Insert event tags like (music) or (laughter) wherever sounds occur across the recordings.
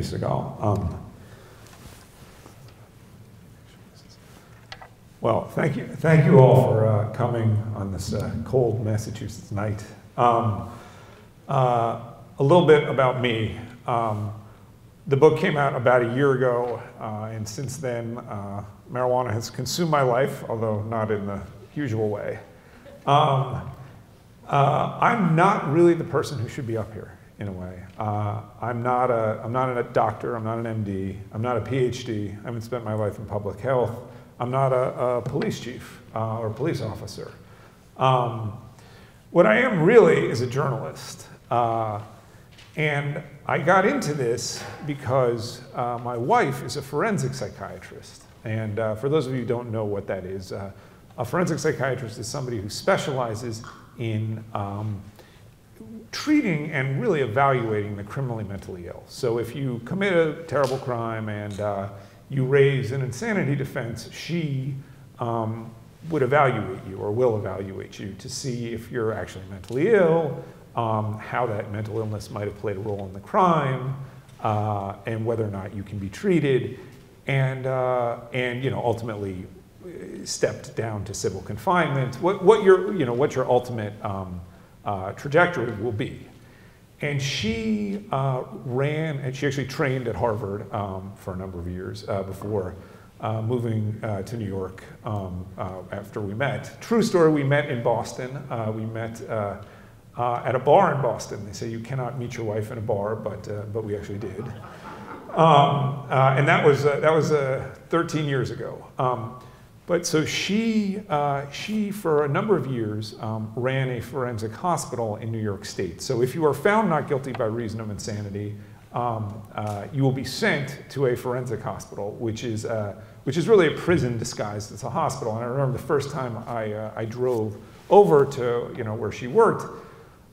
You. Um, well, thank you, thank you all for uh, coming on this uh, cold Massachusetts night. Um, uh, a little bit about me. Um, the book came out about a year ago, uh, and since then, uh, marijuana has consumed my life, although not in the usual way. Um, uh, I'm not really the person who should be up here in a way. Uh, I'm, not a, I'm not a doctor, I'm not an MD, I'm not a PhD, I haven't spent my life in public health, I'm not a, a police chief uh, or police officer. Um, what I am really is a journalist. Uh, and I got into this because uh, my wife is a forensic psychiatrist. And uh, for those of you who don't know what that is, uh, a forensic psychiatrist is somebody who specializes in um, treating and really evaluating the criminally mentally ill. So if you commit a terrible crime and uh, you raise an insanity defense, she um, would evaluate you or will evaluate you to see if you're actually mentally ill, um, how that mental illness might have played a role in the crime, uh, and whether or not you can be treated, and, uh, and you know, ultimately uh, stepped down to civil confinement, what, what, your, you know, what your ultimate um, uh, trajectory will be. And she uh, ran, and she actually trained at Harvard um, for a number of years uh, before uh, moving uh, to New York um, uh, after we met. True story, we met in Boston. we met at a bar in Boston. They say you cannot meet your wife in a bar, but, but we actually did. Um, and that was, that was 13 years ago. But so she, uh, she for a number of years, um, ran a forensic hospital in New York State. So if you are found not guilty by reason of insanity, um, uh, you will be sent to a forensic hospital, which is, uh, which is really a prison disguised as a hospital. And I remember the first time I, uh, I drove over to you know, where she worked,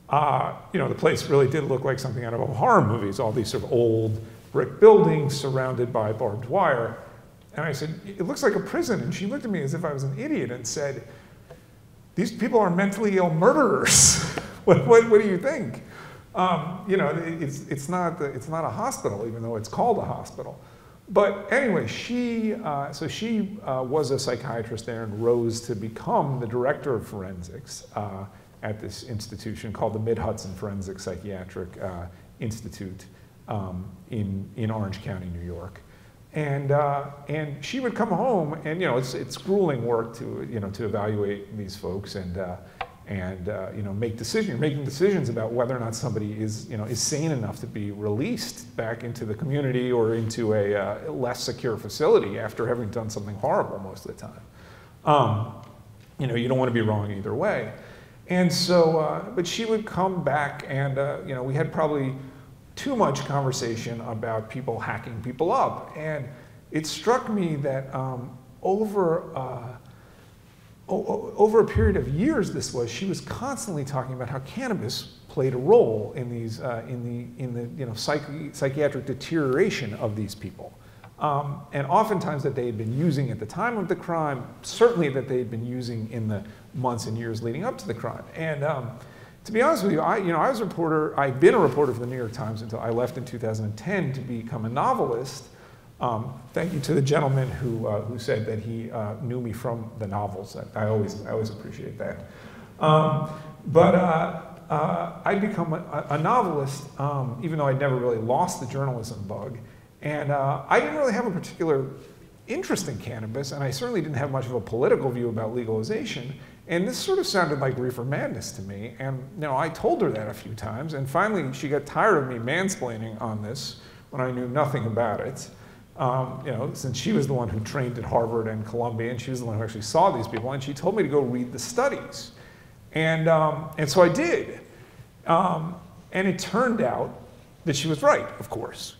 uh, you know, the place really did look like something out of a horror movie. all these sort of old brick buildings surrounded by barbed wire. And I said, it looks like a prison. And she looked at me as if I was an idiot and said, these people are mentally ill murderers. (laughs) what, what, what, do you think? Um, you know, it's, it's, not, it's not a hospital, even though it's called a hospital. But anyway, she, uh, so she uh, was a psychiatrist there and rose to become the director of forensics uh, at this institution called the Mid-Hudson Forensic Psychiatric uh, Institute um, in, in Orange County, New York. And, uh, and she would come home, and you know, it's, it's grueling work to, you know, to evaluate these folks and, uh, and uh, you know, make decisions. You're making decisions about whether or not somebody is, you know, is sane enough to be released back into the community or into a uh, less secure facility after having done something horrible most of the time. Um, you know, you don't want to be wrong either way. And so, uh, but she would come back, and uh, you know, we had probably too much conversation about people hacking people up. And it struck me that um, over, uh, over a period of years this was, she was constantly talking about how cannabis played a role in, these, uh, in the, in the you know, psychi psychiatric deterioration of these people. Um, and oftentimes that they had been using at the time of the crime, certainly that they had been using in the months and years leading up to the crime. And um, to be honest with you, I, you know, I was a reporter, I'd been a reporter for the New York Times until I left in 2010 to become a novelist. Um, thank you to the gentleman who, uh, who said that he uh, knew me from the novels. I, I, always, I always appreciate that. Um, but uh, uh I'd become a, a novelist, um, even though I'd never really lost the journalism bug. And uh, I didn't really have a particular interest in cannabis, and I certainly didn't have much of a political view about legalization. And this sort of sounded like reefer madness to me. And you know, I told her that a few times. And finally, she got tired of me mansplaining on this when I knew nothing about it. Um, you know, since she was the one who trained at Harvard and Columbia, and she was the one who actually saw these people, and she told me to go read the studies. And, um, and so I did. Um, and it turned out that she was right, of course.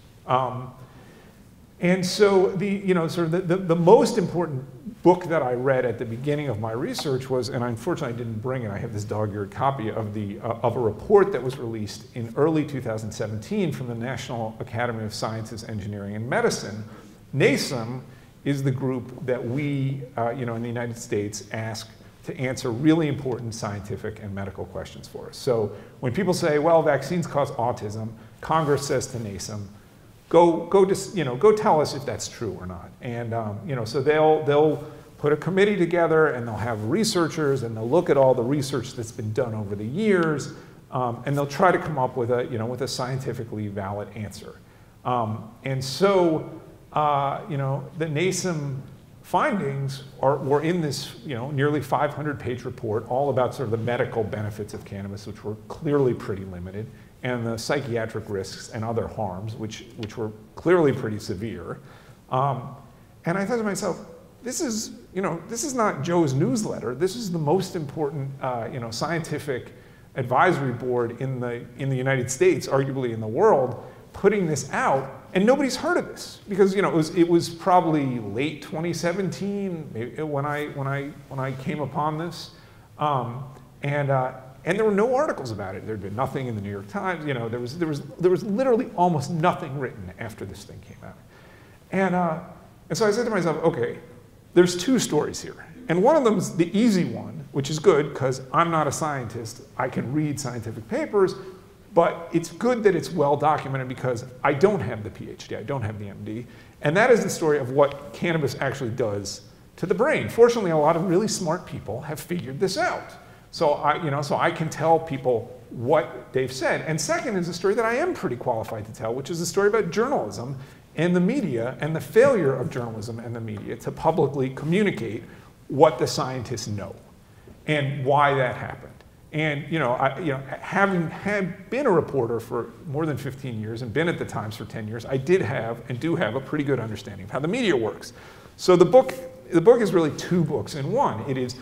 And so the, you know, sort of the, the, the, most important book that I read at the beginning of my research was, and unfortunately I didn't bring it, I have this dog-eared copy of, the, uh, of a report that was released in early 2017 from the National Academy of Sciences, Engineering, and Medicine. NASEM is the group that we, uh, you know, in the United States ask to answer really important scientific and medical questions for us. So when people say, well, vaccines cause autism, Congress says to NASEM, go, go, dis, you know, go tell us if that's true or not. And, um, you know, so they'll, they'll put a committee together and they'll have researchers and they'll look at all the research that's been done over the years um, and they'll try to come up with a, you know, with a scientifically valid answer. Um, and so, uh, you know, the NASEM findings are, were in this, you know, nearly 500 page report all about sort of the medical benefits of cannabis, which were clearly pretty limited, and the psychiatric risks and other harms, which, which were clearly pretty severe. Um, and I thought to myself, this is, you know, this is not Joe's newsletter. This is the most important, uh, you know, scientific advisory board in the, in the United States, arguably in the world, putting this out, and nobody's heard of this because you know it was, it was probably late 2017 when I, when I, when I came upon this, um, and, uh, and there were no articles about it. There'd been nothing in the New York Times. You know, there was, there was, there was literally almost nothing written after this thing came out. And, uh, and so I said to myself, okay, there's two stories here. And one of them is the easy one, which is good because I'm not a scientist. I can read scientific papers, but it's good that it's well documented because I don't have the PhD, I don't have the MD. And that is the story of what cannabis actually does to the brain. Fortunately, a lot of really smart people have figured this out. So I, you know, so I can tell people what they've said. And second is a story that I am pretty qualified to tell, which is a story about journalism and the media and the failure of journalism and the media to publicly communicate what the scientists know and why that happened. And you know, I, you know, having had been a reporter for more than 15 years and been at the Times for 10 years, I did have and do have a pretty good understanding of how the media works. So the book, the book is really two books in one. It is,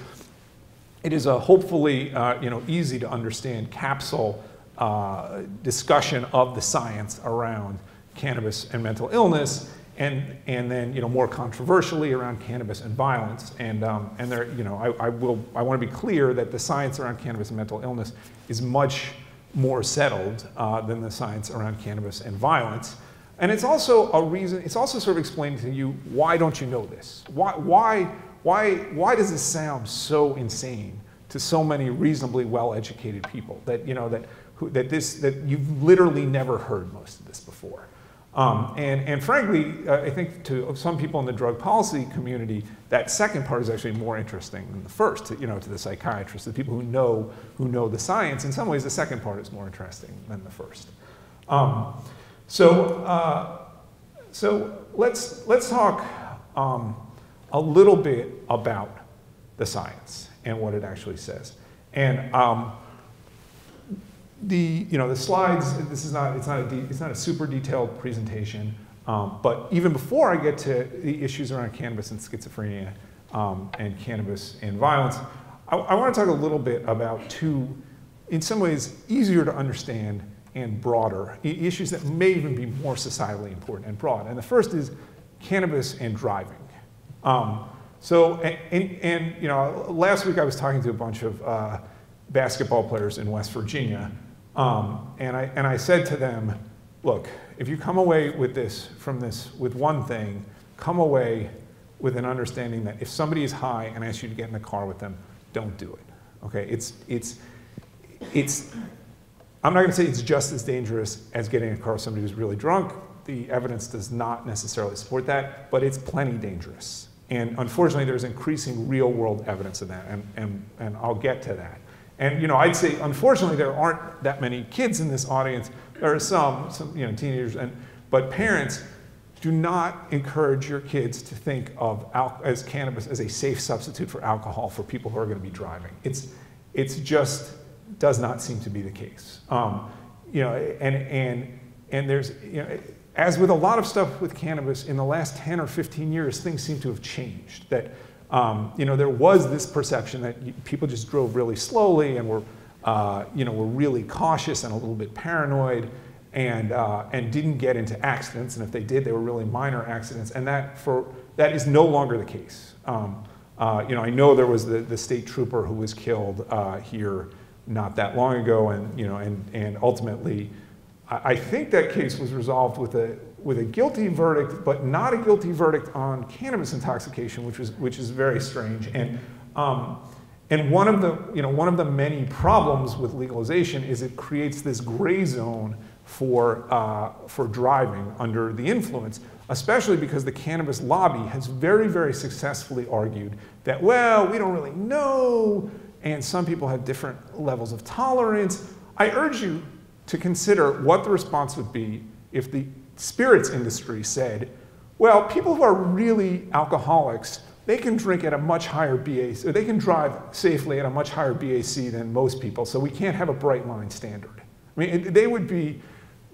it is a hopefully uh, you know, easy to understand capsule uh, discussion of the science around cannabis and mental illness and, and then you know, more controversially around cannabis and violence. And, um, and there, you know, I, I, will, I want to be clear that the science around cannabis and mental illness is much more settled uh, than the science around cannabis and violence. And it's also a reason, it's also sort of explaining to you, why don't you know this? Why, why, why, why does this sound so insane to so many reasonably well-educated people that, you know, that, who, that, this, that you've literally never heard most of this before? Um, and, and frankly, uh, I think to some people in the drug policy community, that second part is actually more interesting than the first, to, you know, to the psychiatrists, the people who know, who know the science. In some ways, the second part is more interesting than the first. Um, so, uh, so let's, let's talk um, a little bit about the science and what it actually says. And um, the, you know, the slides, this is not, it's not a, it's not a super detailed presentation, um, but even before I get to the issues around cannabis and schizophrenia um, and cannabis and violence, I, I want to talk a little bit about two, in some ways, easier to understand and broader issues that may even be more societally important and broad. And the first is cannabis and driving. Um, so, and, and, you know, last week I was talking to a bunch of uh, basketball players in West Virginia um, and, I, and I said to them, look, if you come away with this, from this, with one thing, come away with an understanding that if somebody is high and asks you to get in the car with them, don't do it. Okay, it's, it's, it's, I'm not gonna say it's just as dangerous as getting in a car with somebody who's really drunk. The evidence does not necessarily support that, but it's plenty dangerous. And unfortunately, there's increasing real world evidence of that, and, and, and I'll get to that. And you know, I'd say, unfortunately, there aren't that many kids in this audience. There are some, some you know, teenagers, and, but parents, do not encourage your kids to think of as cannabis as a safe substitute for alcohol for people who are going to be driving. It's, it's just does not seem to be the case. Um, you know, and, and, and there's, you know, as with a lot of stuff with cannabis, in the last 10 or 15 years, things seem to have changed. That um, you know, there was this perception that people just drove really slowly and were, uh, you know, were really cautious and a little bit paranoid and, uh, and didn't get into accidents. And if they did, they were really minor accidents. And that, for, that is no longer the case. Um, uh, you know, I know there was the, the state trooper who was killed uh, here not that long ago, and, you know, and, and ultimately, I, think that case was resolved with a, with a guilty verdict, but not a guilty verdict on cannabis intoxication, which was which is very strange. And um, and one of the you know one of the many problems with legalization is it creates this gray zone for, uh, for driving under the influence, especially because the cannabis lobby has very, very successfully argued that, well, we don't really know, and some people have different levels of tolerance. I urge you to consider what the response would be if the spirits industry said, well, people who are really alcoholics, they can drink at a much higher BAC, or they can drive safely at a much higher BAC than most people, so we can't have a bright line standard. I mean, they would be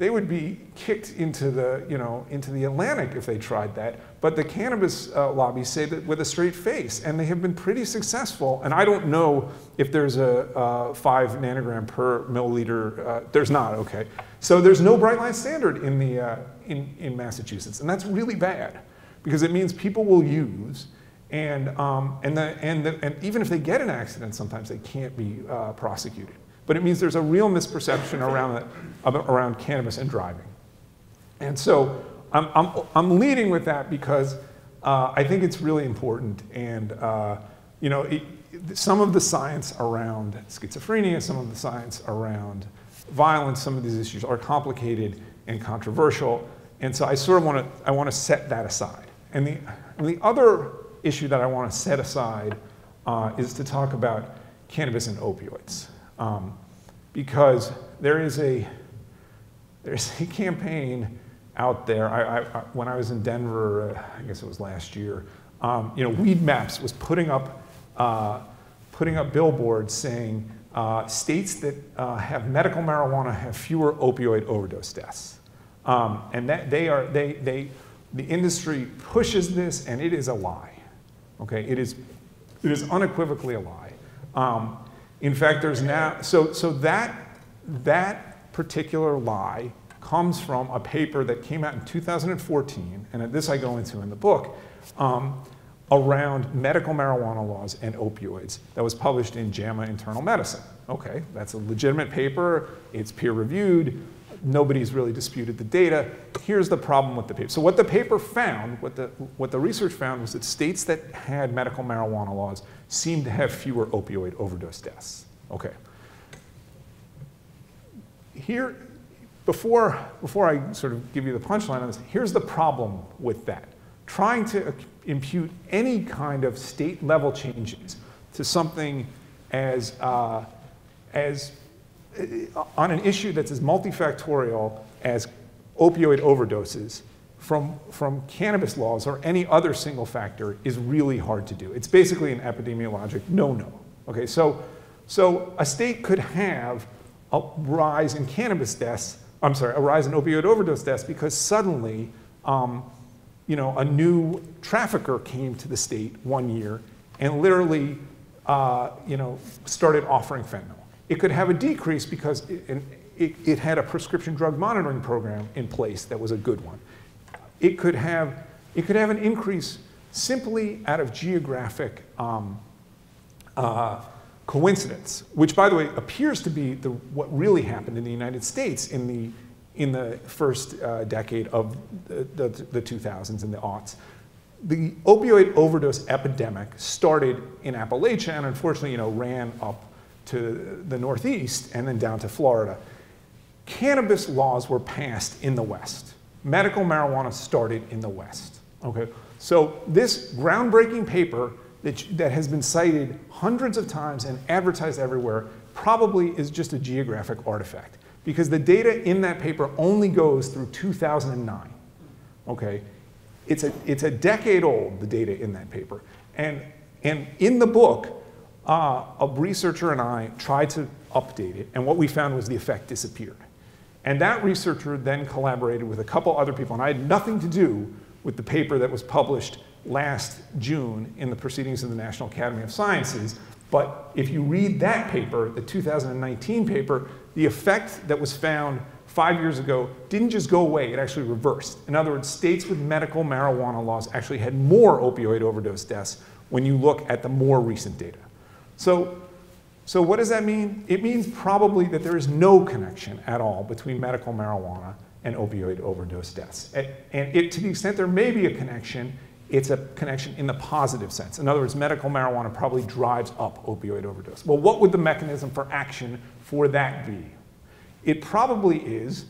they would be kicked into the, you know, into the Atlantic if they tried that. But the cannabis uh, lobbies say that with a straight face, and they have been pretty successful. And I don't know if there's a uh, five nanogram per milliliter. Uh, there's not, okay. So there's no bright line standard in, the, uh, in, in Massachusetts, and that's really bad because it means people will use and, um, and, the, and, the, and even if they get an accident, sometimes they can't be uh, prosecuted but it means there's a real misperception around, around cannabis and driving. And so I'm, I'm, I'm leading with that because uh, I think it's really important. And uh, you know, it, some of the science around schizophrenia, some of the science around violence, some of these issues are complicated and controversial. And so I sort of want to I want to set that aside. And the, and the other issue that I want to set aside uh, is to talk about cannabis and opioids. Um, because there is a, there's a campaign out there. I, I, when I was in Denver, uh, I guess it was last year, um, you know, Weedmaps was putting up, uh, putting up billboards saying uh, states that uh, have medical marijuana have fewer opioid overdose deaths. Um, and that they are, they, they, the industry pushes this and it is a lie. Okay, it is, it is unequivocally a lie. Um, in fact, there's now, so, so that, that particular lie comes from a paper that came out in 2014, and this I go into in the book, um, around medical marijuana laws and opioids that was published in JAMA Internal Medicine. Okay, that's a legitimate paper, it's peer reviewed, nobody's really disputed the data. Here's the problem with the paper. So what the paper found, what the, what the research found was that states that had medical marijuana laws seem to have fewer opioid overdose deaths. Okay. Here, before, before I sort of give you the punchline on this, here's the problem with that. Trying to impute any kind of state level changes to something as, uh, as on an issue that's as multifactorial as opioid overdoses from, from cannabis laws or any other single factor is really hard to do. It's basically an epidemiologic no-no. Okay, so, so a state could have a rise in cannabis deaths, I'm sorry, a rise in opioid overdose deaths because suddenly, um, you know, a new trafficker came to the state one year and literally, uh, you know, started offering fentanyl. It could have a decrease because it, it, it had a prescription drug monitoring program in place that was a good one it could have, it could have an increase simply out of geographic um, uh, coincidence, which, by the way, appears to be the, what really happened in the United States in the, in the first uh, decade of the, the, the 2000s and the aughts. The opioid overdose epidemic started in Appalachia and unfortunately, you know, ran up to the Northeast and then down to Florida. Cannabis laws were passed in the West medical marijuana started in the West. Okay, so this groundbreaking paper that, that has been cited hundreds of times and advertised everywhere probably is just a geographic artifact because the data in that paper only goes through 2009. Okay, it's a, it's a decade old, the data in that paper. And, and in the book, uh, a researcher and I tried to update it, and what we found was the effect disappeared. And that researcher then collaborated with a couple other people, and I had nothing to do with the paper that was published last June in the Proceedings of the National Academy of Sciences. But if you read that paper, the 2019 paper, the effect that was found five years ago didn't just go away, it actually reversed. In other words, states with medical marijuana laws actually had more opioid overdose deaths when you look at the more recent data. So so what does that mean? It means probably that there is no connection at all between medical marijuana and opioid overdose deaths. And it, to the extent there may be a connection, it's a connection in the positive sense. In other words, medical marijuana probably drives up opioid overdose. Well, what would the mechanism for action for that be? It probably is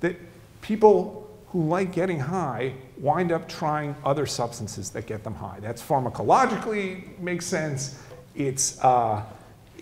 that people who like getting high wind up trying other substances that get them high. That's pharmacologically makes sense. It's, uh,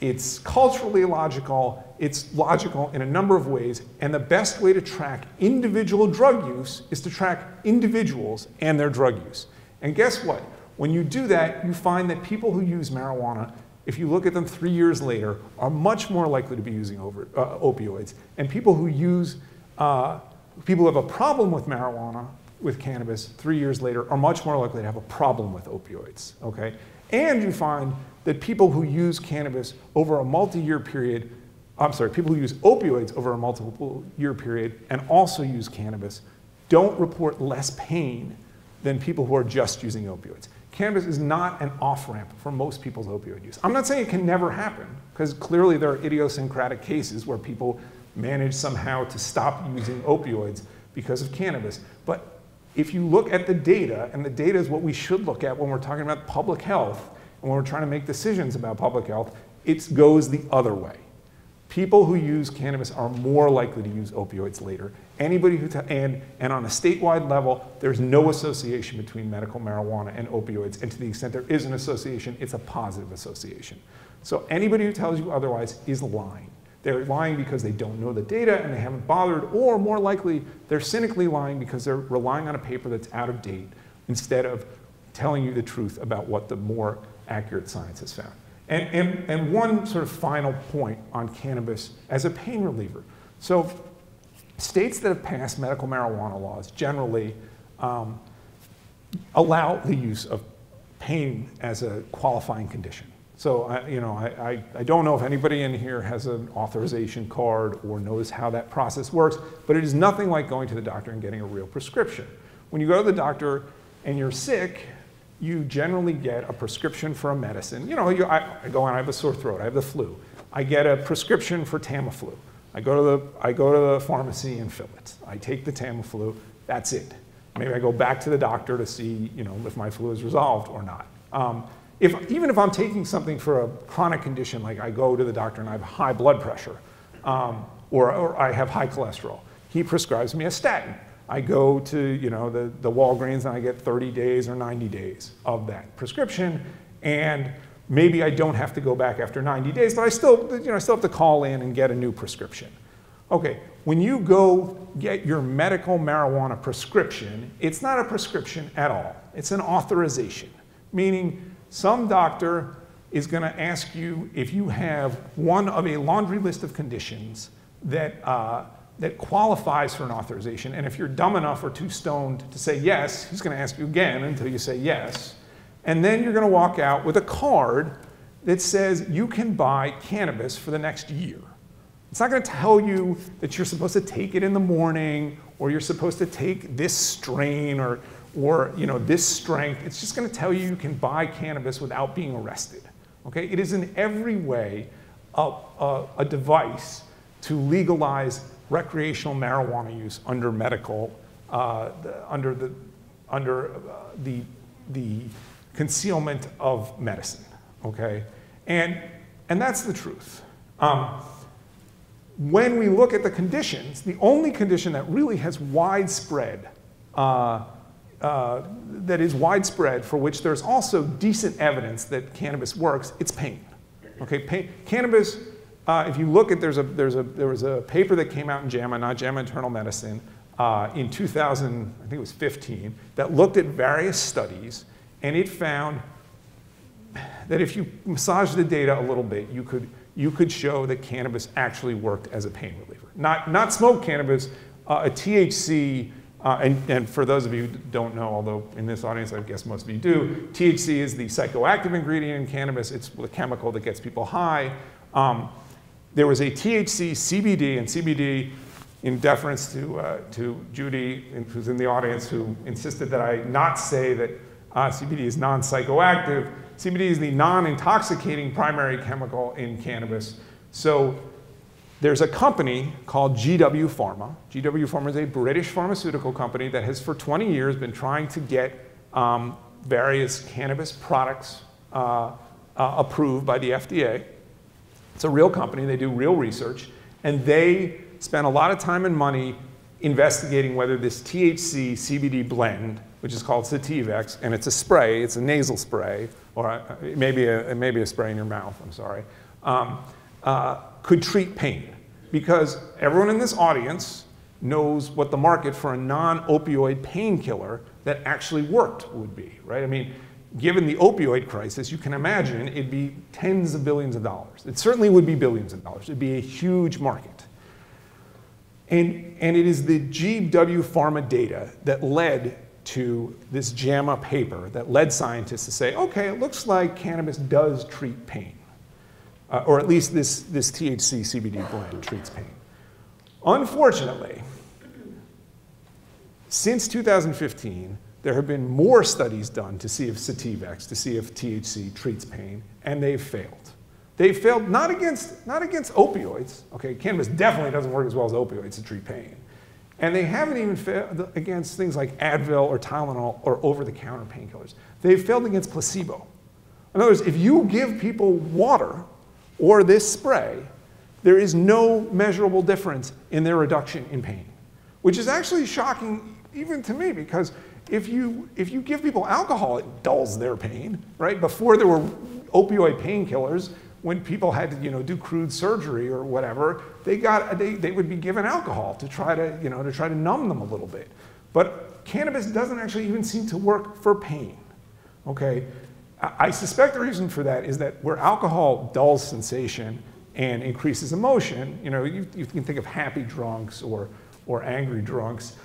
it's culturally logical. It's logical in a number of ways. And the best way to track individual drug use is to track individuals and their drug use. And guess what? When you do that, you find that people who use marijuana, if you look at them three years later, are much more likely to be using over, uh, opioids. And people who use, uh, people who have a problem with marijuana, with cannabis, three years later, are much more likely to have a problem with opioids. Okay? And you find that people who use cannabis over a multi-year period, I'm sorry, people who use opioids over a multiple year period and also use cannabis don't report less pain than people who are just using opioids. Cannabis is not an off-ramp for most people's opioid use. I'm not saying it can never happen, because clearly there are idiosyncratic cases where people manage somehow to stop using opioids because of cannabis. But if you look at the data, and the data is what we should look at when we're talking about public health, when we're trying to make decisions about public health, it goes the other way. People who use cannabis are more likely to use opioids later. Anybody who, and, and on a statewide level, there's no association between medical marijuana and opioids. And to the extent there is an association, it's a positive association. So anybody who tells you otherwise is lying. They're lying because they don't know the data and they haven't bothered, or more likely, they're cynically lying because they're relying on a paper that's out of date instead of telling you the truth about what the more accurate science has found. And, and, and one sort of final point on cannabis as a pain reliever. So states that have passed medical marijuana laws generally um, allow the use of pain as a qualifying condition. So I, you know, I, I, I, don't know if anybody in here has an authorization card or knows how that process works, but it is nothing like going to the doctor and getting a real prescription. When you go to the doctor and you're sick, you generally get a prescription for a medicine. You know, you, I, I, go on, I have a sore throat, I have the flu. I get a prescription for Tamiflu. I go, to the, I go to the pharmacy and fill it. I take the Tamiflu, that's it. Maybe I go back to the doctor to see you know, if my flu is resolved or not. Um, if, even if I'm taking something for a chronic condition, like I go to the doctor and I have high blood pressure, um, or, or I have high cholesterol, he prescribes me a statin. I go to you know, the, the Walgreens and I get 30 days or 90 days of that prescription. And maybe I don't have to go back after 90 days, but I still, you know, I still have to call in and get a new prescription. Okay, when you go get your medical marijuana prescription, it's not a prescription at all. It's an authorization, meaning some doctor is going to ask you if you have one of a laundry list of conditions that uh, that qualifies for an authorization. And if you're dumb enough or too stoned to say yes, he's going to ask you again until you say yes. And then you're going to walk out with a card that says you can buy cannabis for the next year. It's not going to tell you that you're supposed to take it in the morning or you're supposed to take this strain or, or you know, this strength. It's just going to tell you you can buy cannabis without being arrested. Okay? It is in every way a, a, a device to legalize recreational marijuana use under medical, uh, the, under, the, under uh, the, the concealment of medicine, okay? And, and that's the truth. Um, when we look at the conditions, the only condition that really has widespread, uh, uh, that is widespread, for which there's also decent evidence that cannabis works, it's pain. Okay, pain, cannabis uh, if you look at, there's a, there's a, there was a paper that came out in JAMA, not JAMA Internal Medicine, uh, in 2000, I think it was 15, that looked at various studies, and it found that if you massage the data a little bit, you could, you could show that cannabis actually worked as a pain reliever. Not, not smoke cannabis, uh, a THC, uh, and, and, for those of you who don't know, although in this audience I guess most of you do, THC is the psychoactive ingredient in cannabis. It's the chemical that gets people high. Um, there was a THC, CBD, and CBD in deference to, uh, to Judy, who's in the audience, who insisted that I not say that uh, CBD is non-psychoactive. CBD is the non-intoxicating primary chemical in cannabis. So there's a company called GW Pharma. GW Pharma is a British pharmaceutical company that has for 20 years been trying to get um, various cannabis products uh, uh approved by the FDA. It's a real company, they do real research, and they spend a lot of time and money investigating whether this THC CBD blend, which is called Sativex, and it's a spray, it's a nasal spray, or uh, maybe a, maybe a spray in your mouth, I'm sorry, um, uh, could treat pain. Because everyone in this audience knows what the market for a non-opioid painkiller that actually worked would be, right? I mean, given the opioid crisis, you can imagine it'd be tens of billions of dollars. It certainly would be billions of dollars. It'd be a huge market. And, and it is the GW Pharma data that led to this JAMA paper that led scientists to say, okay, it looks like cannabis does treat pain. Uh, or at least this, this THC CBD blend treats pain. Unfortunately, since 2015, there have been more studies done to see if Sativex, to see if THC treats pain, and they've failed. They've failed not against, not against opioids. Okay, cannabis definitely doesn't work as well as opioids to treat pain. And they haven't even failed against things like Advil or Tylenol or over-the-counter painkillers. They've failed against placebo. In other words, if you give people water or this spray, there is no measurable difference in their reduction in pain, which is actually shocking even to me because if you, if you give people alcohol, it dulls their pain, right? Before there were opioid painkillers, when people had to you know, do crude surgery or whatever, they, got, they, they would be given alcohol to try to, you know, to try to numb them a little bit. But cannabis doesn't actually even seem to work for pain, okay? I suspect the reason for that is that where alcohol dulls sensation and increases emotion, you know, you, you can think of happy drunks or, or angry drunks,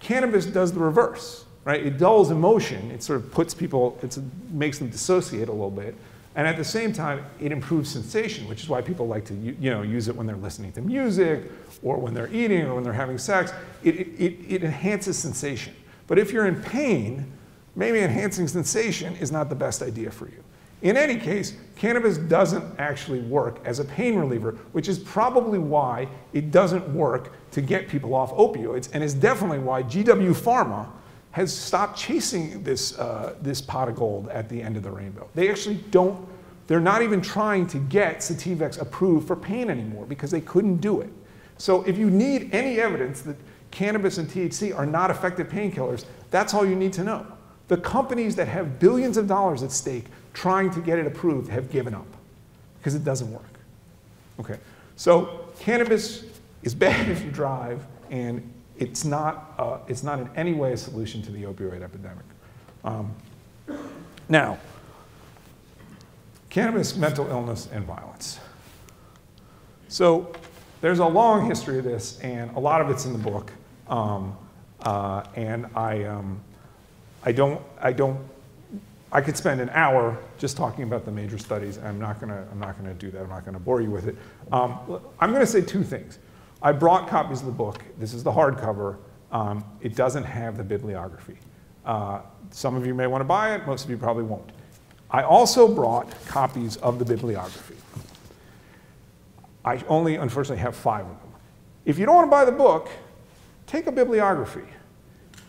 cannabis does the reverse right? It dulls emotion. It sort of puts people, it makes them dissociate a little bit. And at the same time, it improves sensation, which is why people like to you know, use it when they're listening to music or when they're eating or when they're having sex. It, it, it enhances sensation. But if you're in pain, maybe enhancing sensation is not the best idea for you. In any case, cannabis doesn't actually work as a pain reliever, which is probably why it doesn't work to get people off opioids, and is definitely why GW Pharma has stopped chasing this, uh, this pot of gold at the end of the rainbow. They actually don't, they're not even trying to get Sativex approved for pain anymore because they couldn't do it. So if you need any evidence that cannabis and THC are not effective painkillers, that's all you need to know. The companies that have billions of dollars at stake trying to get it approved have given up because it doesn't work. Okay, so cannabis is (laughs) bad if you drive and it's not, uh, it's not in any way a solution to the opioid epidemic. Um, now, cannabis, mental illness, and violence. So there's a long history of this, and a lot of it's in the book. Um, uh, and I, um, I don't, I don't, I could spend an hour just talking about the major studies. I'm not gonna, I'm not gonna do that. I'm not gonna bore you with it. Um, I'm gonna say two things. I brought copies of the book. This is the hardcover. Um, it doesn't have the bibliography. Uh, some of you may want to buy it, most of you probably won't. I also brought copies of the bibliography. I only, unfortunately, have five of them. If you don't want to buy the book, take a bibliography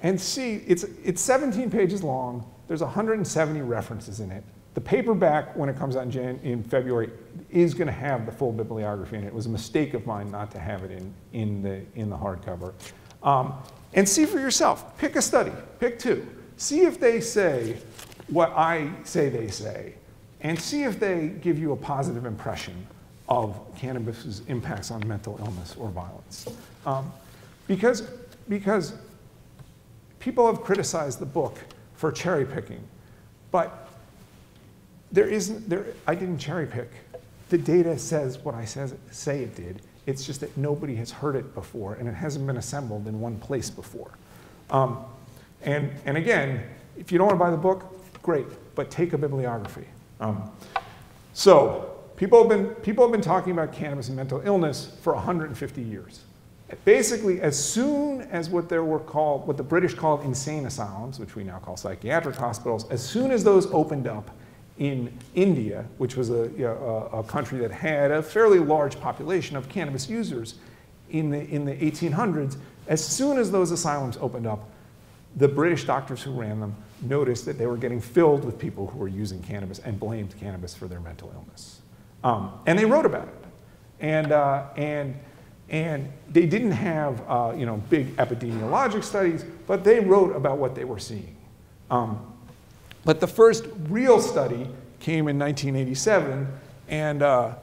and see, it's, it's 17 pages long, there's 170 references in it. The paperback, when it comes out in, Jan in February, is going to have the full bibliography in it. It was a mistake of mine not to have it in, in, the, in the hardcover. Um, and see for yourself. Pick a study. Pick two. See if they say what I say they say, and see if they give you a positive impression of cannabis's impacts on mental illness or violence. Um, because, because people have criticized the book for cherry picking, but there isn't, there, I didn't cherry pick. The data says what I says, say it did. It's just that nobody has heard it before and it hasn't been assembled in one place before. Um, and, and again, if you don't want to buy the book, great, but take a bibliography. Um, so people have, been, people have been talking about cannabis and mental illness for 150 years. Basically, as soon as what there were called, what the British called insane asylums, which we now call psychiatric hospitals, as soon as those opened up, in India, which was a, a, a, country that had a fairly large population of cannabis users in the, in the 1800s, as soon as those asylums opened up, the British doctors who ran them noticed that they were getting filled with people who were using cannabis and blamed cannabis for their mental illness. Um, and they wrote about it. And, uh, and And they didn't have uh, you know, big epidemiologic studies, but they wrote about what they were seeing. Um, but the first real study came in 1987, and uh,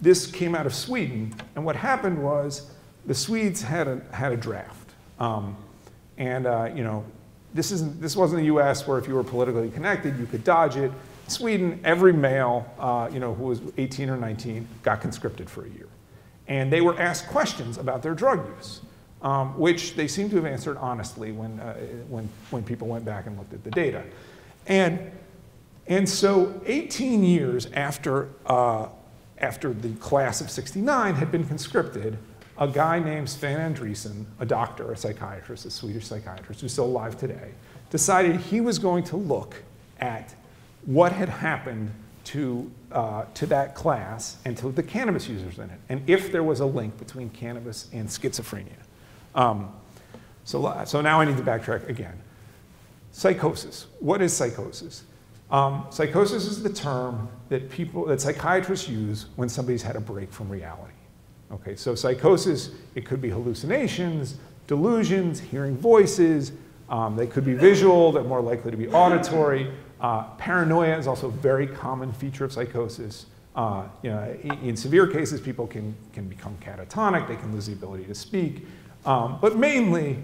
this came out of Sweden. And what happened was the Swedes had a, had a draft. Um, and uh, you know, this, isn't, this wasn't the US where if you were politically connected, you could dodge it. Sweden, every male uh, you know, who was 18 or 19 got conscripted for a year. And they were asked questions about their drug use, um, which they seem to have answered honestly when, uh, when, when people went back and looked at the data. And, and so 18 years after, uh, after the class of 69 had been conscripted, a guy named Sven Andreasson, a doctor, a psychiatrist, a Swedish psychiatrist who's still alive today, decided he was going to look at what had happened to, uh, to that class and to the cannabis users in it, and if there was a link between cannabis and schizophrenia. Um, so, so now I need to backtrack again. Psychosis. What is psychosis? Um, psychosis is the term that people, that psychiatrists use when somebody's had a break from reality. Okay, so psychosis, it could be hallucinations, delusions, hearing voices. Um, they could be visual, they're more likely to be auditory. Uh, paranoia is also a very common feature of psychosis. Uh, you know, in, in, severe cases, people can, can become catatonic, they can lose the ability to speak. Um, but mainly,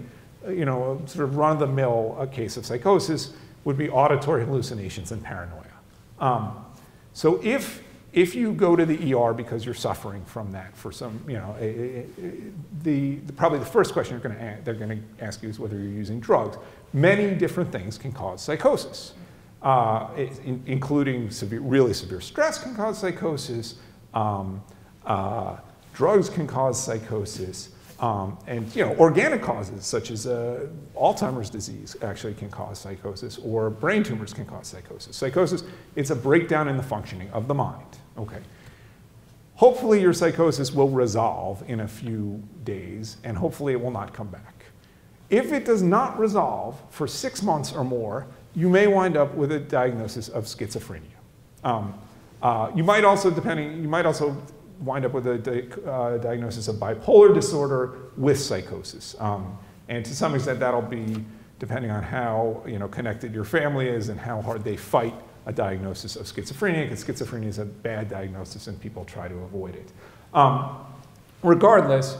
you know, sort of run-of-the-mill uh, case of psychosis would be auditory hallucinations and paranoia. Um, so if, if you go to the ER because you're suffering from that for some, you know, a, a, a, the, the, probably the first question you're gonna, they're going to ask you is whether you're using drugs. Many different things can cause psychosis uh, in, including severe, really severe stress can cause psychosis. Um, uh, drugs can cause psychosis. Um, and you know, organic causes such as uh, Alzheimer's disease actually can cause psychosis, or brain tumors can cause psychosis. Psychosis, it's a breakdown in the functioning of the mind. Okay. Hopefully your psychosis will resolve in a few days, and hopefully it will not come back. If it does not resolve for six months or more, you may wind up with a diagnosis of schizophrenia. Um, uh, you might also, depending, you might also wind up with a di uh, diagnosis of bipolar disorder with psychosis. Um, and to some extent, that'll be depending on how you know, connected your family is and how hard they fight a diagnosis of schizophrenia, because schizophrenia is a bad diagnosis and people try to avoid it. Um, regardless,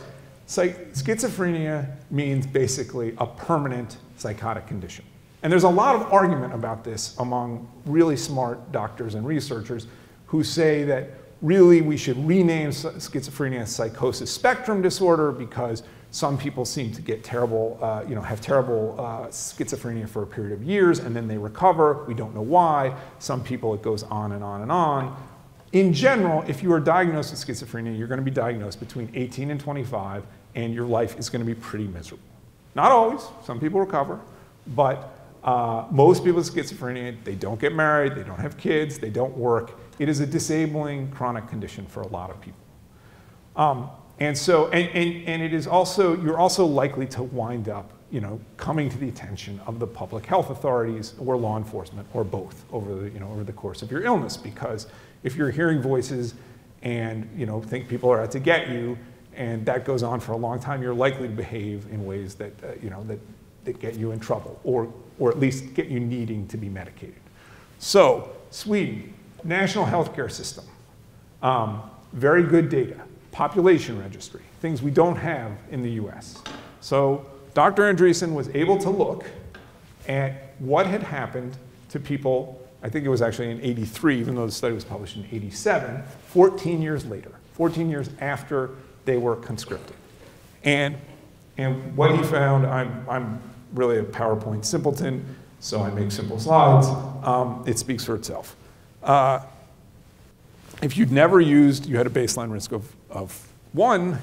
schizophrenia means basically a permanent psychotic condition. And there's a lot of argument about this among really smart doctors and researchers who say that really we should rename schizophrenia psychosis spectrum disorder because some people seem to get terrible, uh, you know, have terrible uh, schizophrenia for a period of years and then they recover. We don't know why. Some people it goes on and on and on. In general, if you are diagnosed with schizophrenia, you're going to be diagnosed between 18 and 25 and your life is going to be pretty miserable. Not always. Some people recover, but uh, most people with schizophrenia, they don't get married, they don't have kids, they don't work. It is a disabling chronic condition for a lot of people. Um, and so, and, and, and it is also, you're also likely to wind up, you know, coming to the attention of the public health authorities or law enforcement or both over the, you know, over the course of your illness. Because if you're hearing voices and, you know, think people are out to get you, and that goes on for a long time, you're likely to behave in ways that, uh, you know, that, that get you in trouble or or at least get you needing to be medicated. So, Sweden, national healthcare system, um, very good data, population registry, things we don't have in the US. So, Dr. Andreasson was able to look at what had happened to people, I think it was actually in 83, even though the study was published in 87, 14 years later, 14 years after they were conscripted. And, and what he found, I'm, I'm really a PowerPoint simpleton, so I make simple slides. Um, it speaks for itself. Uh, if you'd never used, you had a baseline risk of, of one,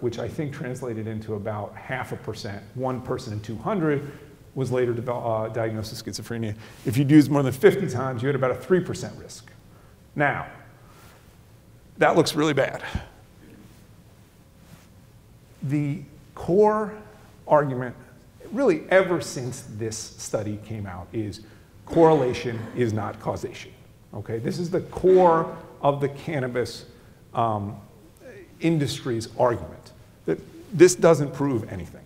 which I think translated into about half a percent. One person in 200 was later uh, diagnosed with schizophrenia. If you'd used more than 50 times, you had about a 3% risk. Now, that looks really bad. The core argument really ever since this study came out is correlation is not causation. Okay, this is the core of the cannabis um, industry's argument. that this doesn't prove anything.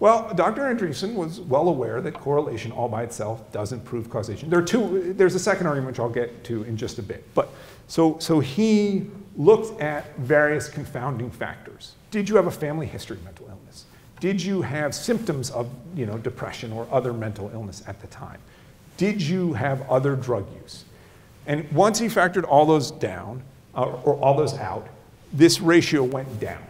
Well, Dr. Andreasson was well aware that correlation all by itself doesn't prove causation. There are two, there's a second argument which I'll get to in just a bit. But so, so he looked at various confounding factors. Did you have a family history of mental illness? Did you have symptoms of you know, depression or other mental illness at the time? Did you have other drug use? And once he factored all those down, uh, or all those out, this ratio went down.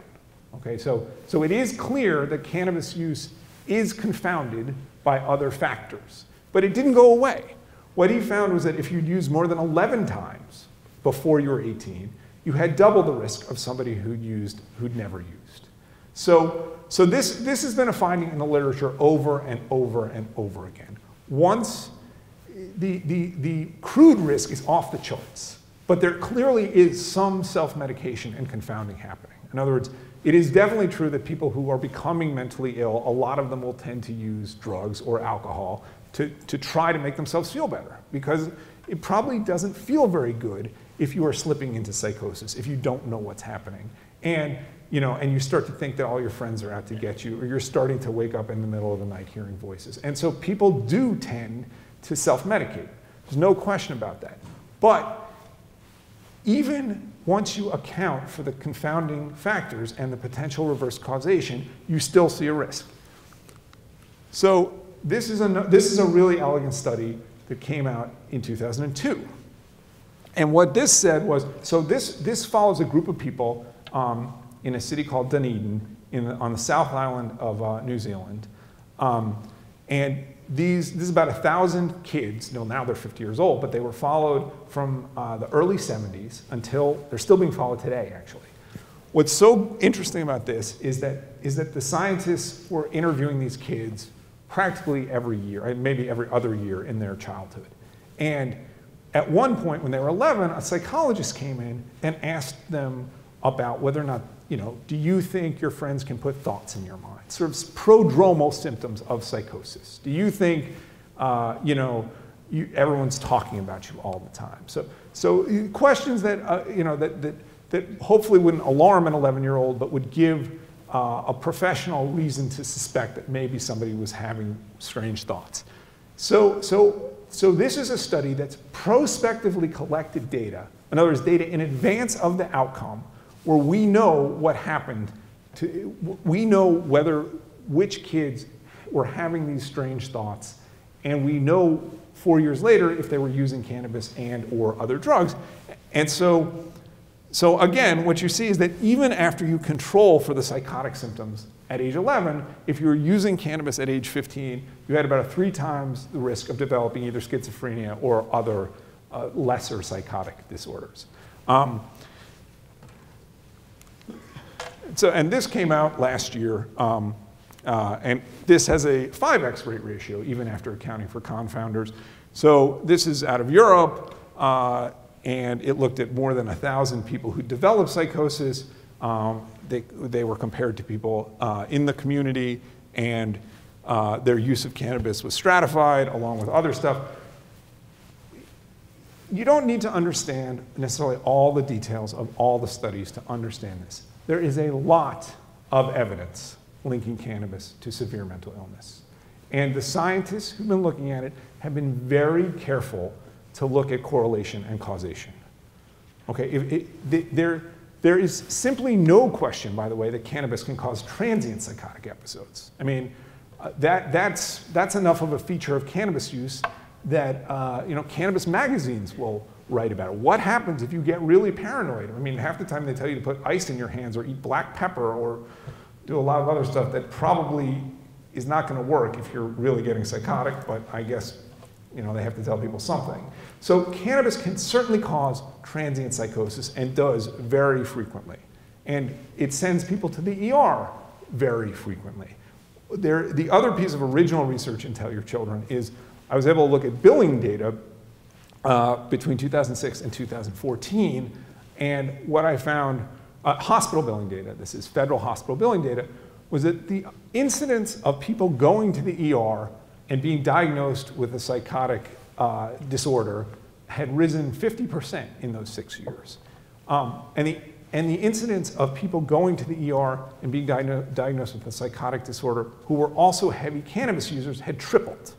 Okay, so, so it is clear that cannabis use is confounded by other factors, but it didn't go away. What he found was that if you'd used more than 11 times before you were 18, you had double the risk of somebody who'd used, who'd never used. So, so this, this has been a finding in the literature over and over and over again. Once the, the, the crude risk is off the charts, but there clearly is some self-medication and confounding happening. In other words, it is definitely true that people who are becoming mentally ill, a lot of them will tend to use drugs or alcohol to, to try to make themselves feel better because it probably doesn't feel very good if you are slipping into psychosis, if you don't know what's happening. And, you know, and you start to think that all your friends are out to get you, or you're starting to wake up in the middle of the night hearing voices. And so people do tend to self-medicate. There's no question about that. But even once you account for the confounding factors and the potential reverse causation, you still see a risk. So this is a, this is a really elegant study that came out in 2002. And what this said was, so this, this follows a group of people um, in a city called Dunedin in the, on the South Island of uh, New Zealand. Um, and these, this is about a thousand kids. You know, now they're 50 years old, but they were followed from uh, the early 70s until they're still being followed today, actually. What's so interesting about this is that, is that the scientists were interviewing these kids practically every year, and maybe every other year in their childhood. And at one point, when they were 11, a psychologist came in and asked them about whether or not, you know, do you think your friends can put thoughts in your mind? Sort of prodromal symptoms of psychosis. Do you think, uh, you know, you, everyone's talking about you all the time? So, so uh, questions that, uh, you know, that, that, that hopefully wouldn't alarm an 11-year-old, but would give uh, a professional reason to suspect that maybe somebody was having strange thoughts. So, so, so this is a study that's prospectively collected data, in other words, data in advance of the outcome, where we know what happened. To, we know whether which kids were having these strange thoughts, and we know four years later if they were using cannabis and or other drugs. And so, so again, what you see is that even after you control for the psychotic symptoms at age 11, if you were using cannabis at age 15, you had about a three times the risk of developing either schizophrenia or other uh, lesser psychotic disorders. Um, so, and this came out last year, um, uh, and this has a 5x rate ratio, even after accounting for confounders. So this is out of Europe, uh, and it looked at more than 1,000 people who developed psychosis. Um, they, they were compared to people uh, in the community, and uh, their use of cannabis was stratified along with other stuff. You don't need to understand necessarily all the details of all the studies to understand this. There is a lot of evidence linking cannabis to severe mental illness. And the scientists who've been looking at it have been very careful to look at correlation and causation. Okay, it, there, there is simply no question, by the way, that cannabis can cause transient psychotic episodes. I mean, uh, that, that's, that's enough of a feature of cannabis use that uh, you know, cannabis magazines will write about it. What happens if you get really paranoid? I mean, half the time they tell you to put ice in your hands or eat black pepper or do a lot of other stuff that probably is not going to work if you're really getting psychotic, but I guess you know, they have to tell people something. So cannabis can certainly cause transient psychosis and does very frequently. And it sends people to the ER very frequently. There, the other piece of original research in Tell Your Children is I was able to look at billing data uh, between 2006 and 2014, and what I found, uh, hospital billing data, this is federal hospital billing data, was that the incidence of people going to the ER and being diagnosed with a psychotic uh, disorder had risen 50% in those six years. Um, and the and the incidence of people going to the ER and being diagno- diagnosed with a psychotic disorder who were also heavy cannabis users had tripled.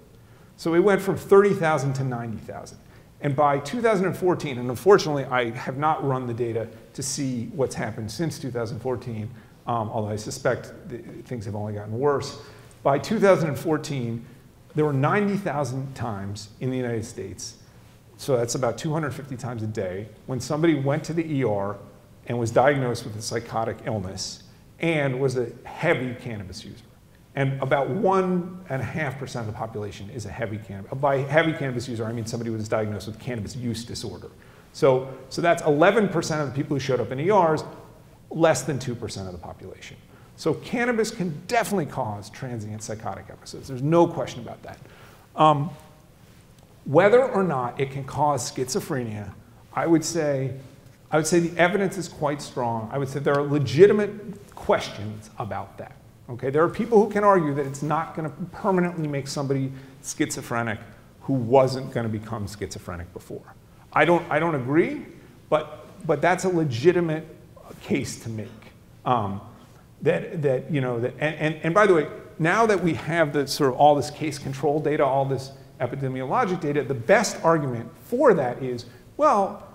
So it went from 30,000 to 90,000. And by 2014, and unfortunately I have not run the data to see what's happened since 2014, um, although I suspect things have only gotten worse. By 2014, there were 90,000 times in the United States, so that's about 250 times a day, when somebody went to the ER and was diagnosed with a psychotic illness and was a heavy cannabis user. And about one and a half percent of the population is a heavy cannabis. By heavy cannabis user, I mean somebody who was diagnosed with cannabis use disorder. So, so that's 11% of the people who showed up in ERs, less than 2% of the population. So cannabis can definitely cause transient psychotic episodes. There's no question about that. Um, whether or not it can cause schizophrenia, I would say, I would say the evidence is quite strong. I would say there are legitimate questions about that. Okay, there are people who can argue that it's not going to permanently make somebody schizophrenic who wasn't going to become schizophrenic before. I don't, I don't agree, but, but that's a legitimate case to make. Um, that, that, you know, that, and, and, and by the way, now that we have the sort of all this case control data, all this epidemiologic data, the best argument for that is, well,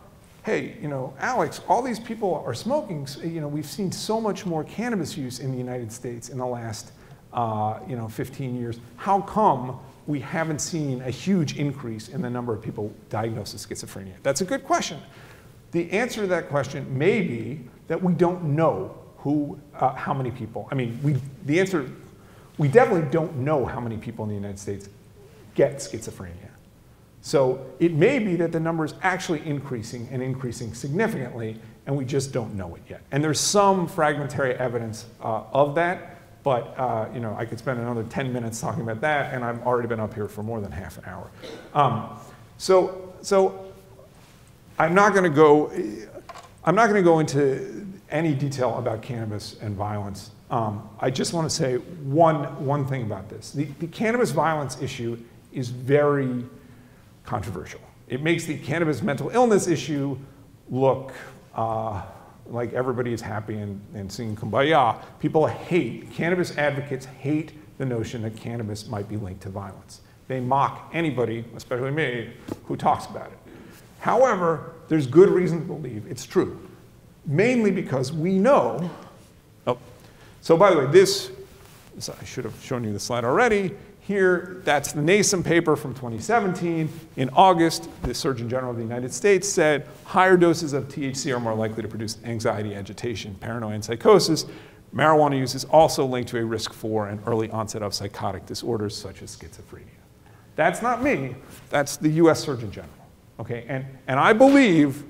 hey, you know, Alex, all these people are smoking. You know, we've seen so much more cannabis use in the United States in the last, uh, you know, 15 years. How come we haven't seen a huge increase in the number of people diagnosed with schizophrenia? That's a good question. The answer to that question may be that we don't know who, uh, how many people. I mean, we, the answer, we definitely don't know how many people in the United States get schizophrenia. So it may be that the number is actually increasing and increasing significantly, and we just don't know it yet. And there's some fragmentary evidence uh, of that, but uh, you know, I could spend another 10 minutes talking about that, and I've already been up here for more than half an hour. Um, so, so I'm not going to go. I'm not going to go into any detail about cannabis and violence. Um, I just want to say one, one thing about this. The, the cannabis violence issue is very controversial. It makes the cannabis mental illness issue look uh, like everybody is happy and, and singing kumbaya. People hate, cannabis advocates hate the notion that cannabis might be linked to violence. They mock anybody, especially me, who talks about it. However, there's good reason to believe it's true, mainly because we know. Oh, so by the way, this, I should have shown you the slide already. Here, that's the NASEM paper from 2017. In August, the Surgeon General of the United States said higher doses of THC are more likely to produce anxiety, agitation, paranoia, and psychosis. Marijuana use is also linked to a risk for and early onset of psychotic disorders such as schizophrenia. That's not me, that's the US Surgeon General. Okay, and, and I believe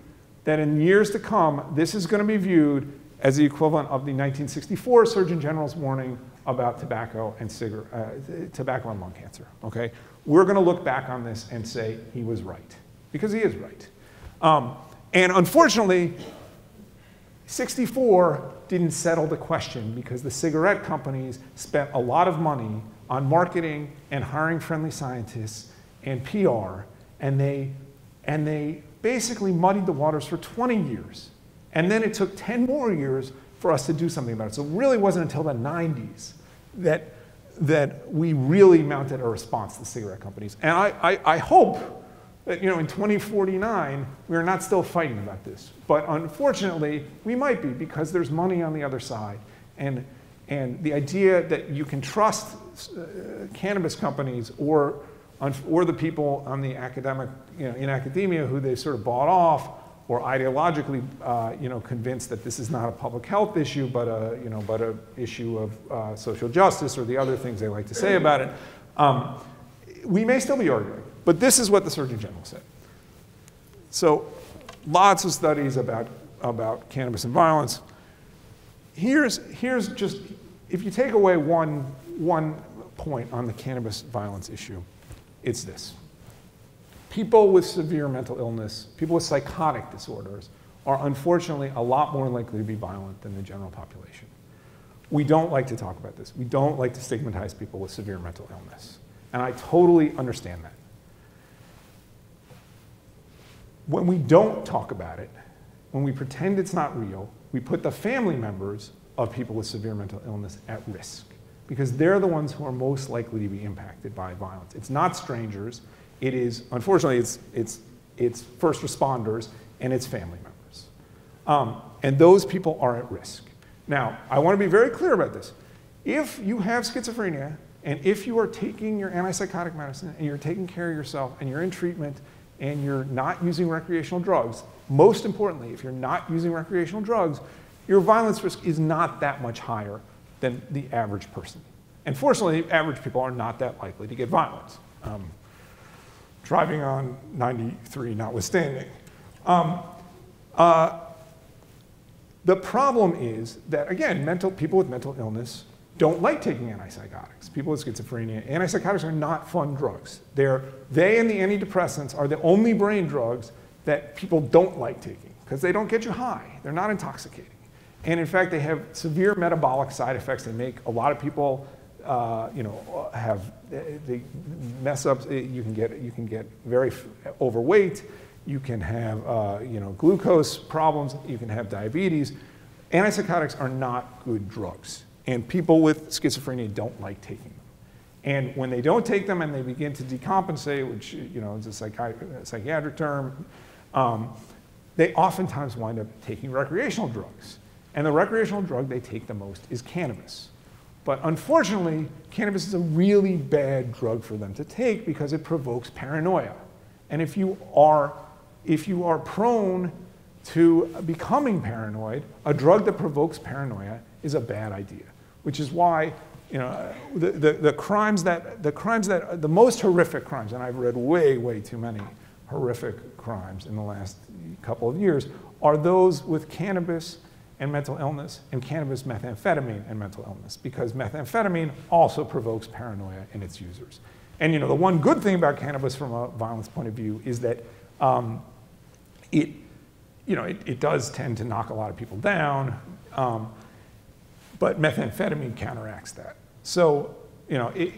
that in years to come, this is going to be viewed as the equivalent of the 1964 Surgeon General's warning about tobacco and cigar- uh, tobacco and lung cancer. Okay, we're going to look back on this and say he was right because he is right. Um, and unfortunately, 64 didn't settle the question because the cigarette companies spent a lot of money on marketing and hiring friendly scientists and PR, and they, and they basically muddied the waters for 20 years. And then it took 10 more years for us to do something about it. So it really wasn't until the 90s that, that we really mounted a response to cigarette companies. And I, I, I hope that you know, in 2049, we're not still fighting about this. But unfortunately, we might be because there's money on the other side. And, and the idea that you can trust uh, cannabis companies or, or the people on the academic, you know, in academia who they sort of bought off or ideologically, uh, you know, convinced that this is not a public health issue, but a, you know, but a issue of uh, social justice or the other things they like to say about it, um, we may still be arguing. But this is what the Surgeon General said. So, lots of studies about, about cannabis and violence. Here's, here's just, if you take away one, one point on the cannabis violence issue, it's this people with severe mental illness, people with psychotic disorders, are unfortunately a lot more likely to be violent than the general population. We don't like to talk about this. We don't like to stigmatize people with severe mental illness. And I totally understand that. When we don't talk about it, when we pretend it's not real, we put the family members of people with severe mental illness at risk because they're the ones who are most likely to be impacted by violence. It's not strangers. It is, unfortunately, it's, it's, it's first responders and it's family members. Um, and those people are at risk. Now, I want to be very clear about this. If you have schizophrenia and if you are taking your antipsychotic medicine and you're taking care of yourself and you're in treatment and you're not using recreational drugs, most importantly, if you're not using recreational drugs, your violence risk is not that much higher than the average person. And fortunately, average people are not that likely to get violent. Um, driving on 93 notwithstanding. Um, uh, the problem is that, again, mental, people with mental illness don't like taking antipsychotics. People with schizophrenia, antipsychotics are not fun drugs. They're, they and the antidepressants are the only brain drugs that people don't like taking because they don't get you high. They're not intoxicating. And in fact, they have severe metabolic side effects. They make a lot of people, uh, you know, have the mess ups. You can get you can get very overweight. You can have uh, you know glucose problems. You can have diabetes. Antipsychotics are not good drugs, and people with schizophrenia don't like taking them. And when they don't take them and they begin to decompensate, which you know is a, psychi- psychiatric term, um, they oftentimes wind up taking recreational drugs. And the recreational drug they take the most is cannabis. But unfortunately, cannabis is a really bad drug for them to take because it provokes paranoia. And if you are, if you are prone to becoming paranoid, a drug that provokes paranoia is a bad idea, which is why you know, the, the, the, crimes that, the crimes that, the most horrific crimes, and I've read way, way too many horrific crimes in the last couple of years, are those with cannabis and mental illness, and cannabis methamphetamine and mental illness, because methamphetamine also provokes paranoia in its users. And you know, the one good thing about cannabis from a violence point of view is that um, it, you know, it, it, does tend to knock a lot of people down, um, but methamphetamine counteracts that. So, you know, it,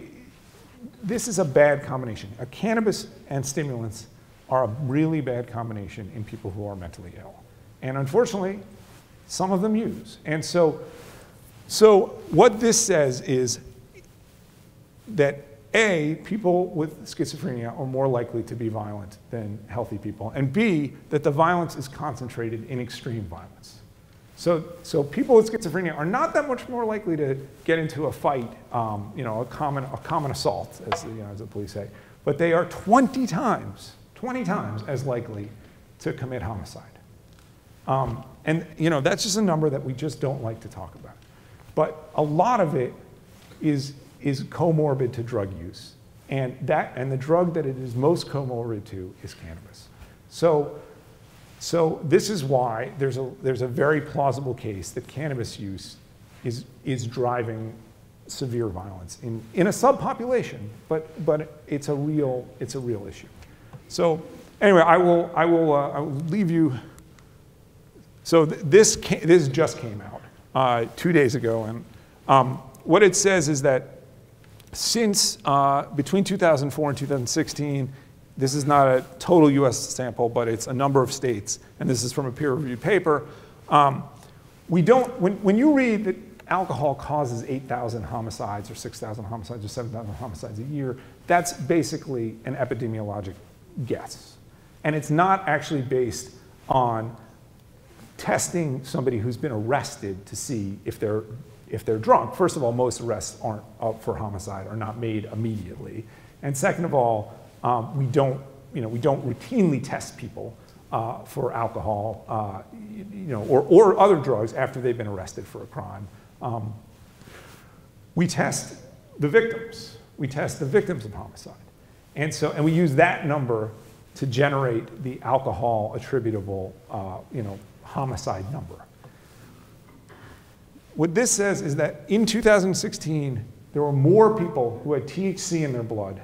this is a bad combination. A cannabis and stimulants are a really bad combination in people who are mentally ill. And unfortunately, some of them use. And so, so what this says is that A, people with schizophrenia are more likely to be violent than healthy people, and B, that the violence is concentrated in extreme violence. So, so people with schizophrenia are not that much more likely to get into a fight, um, you know, a common, a common assault, as, you know, as the police say, but they are 20 times, 20 times as likely to commit homicide. Um, and you know, that's just a number that we just don't like to talk about. But a lot of it is, is comorbid to drug use. And, that, and the drug that it is most comorbid to is cannabis. So, so this is why there's a, there's a very plausible case that cannabis use is, is driving severe violence in, in a subpopulation, but, but it's, a real, it's a real issue. So anyway, I will, I will, uh, I will leave you so th this, this just came out uh, two days ago, and um, what it says is that since uh, between 2004 and 2016, this is not a total US sample, but it's a number of states, and this is from a peer reviewed paper. Um, we don't, when, when you read that alcohol causes 8,000 homicides or 6,000 homicides or 7,000 homicides a year, that's basically an epidemiologic guess. And it's not actually based on testing somebody who's been arrested to see if they're, if they're drunk. First of all, most arrests aren't up for homicide, are not made immediately. And second of all, um, we, don't, you know, we don't routinely test people uh, for alcohol uh, you know, or, or other drugs after they've been arrested for a crime. Um, we test the victims. We test the victims of homicide. And, so, and we use that number to generate the alcohol attributable uh, you know, homicide number. What this says is that in 2016, there were more people who had THC in their blood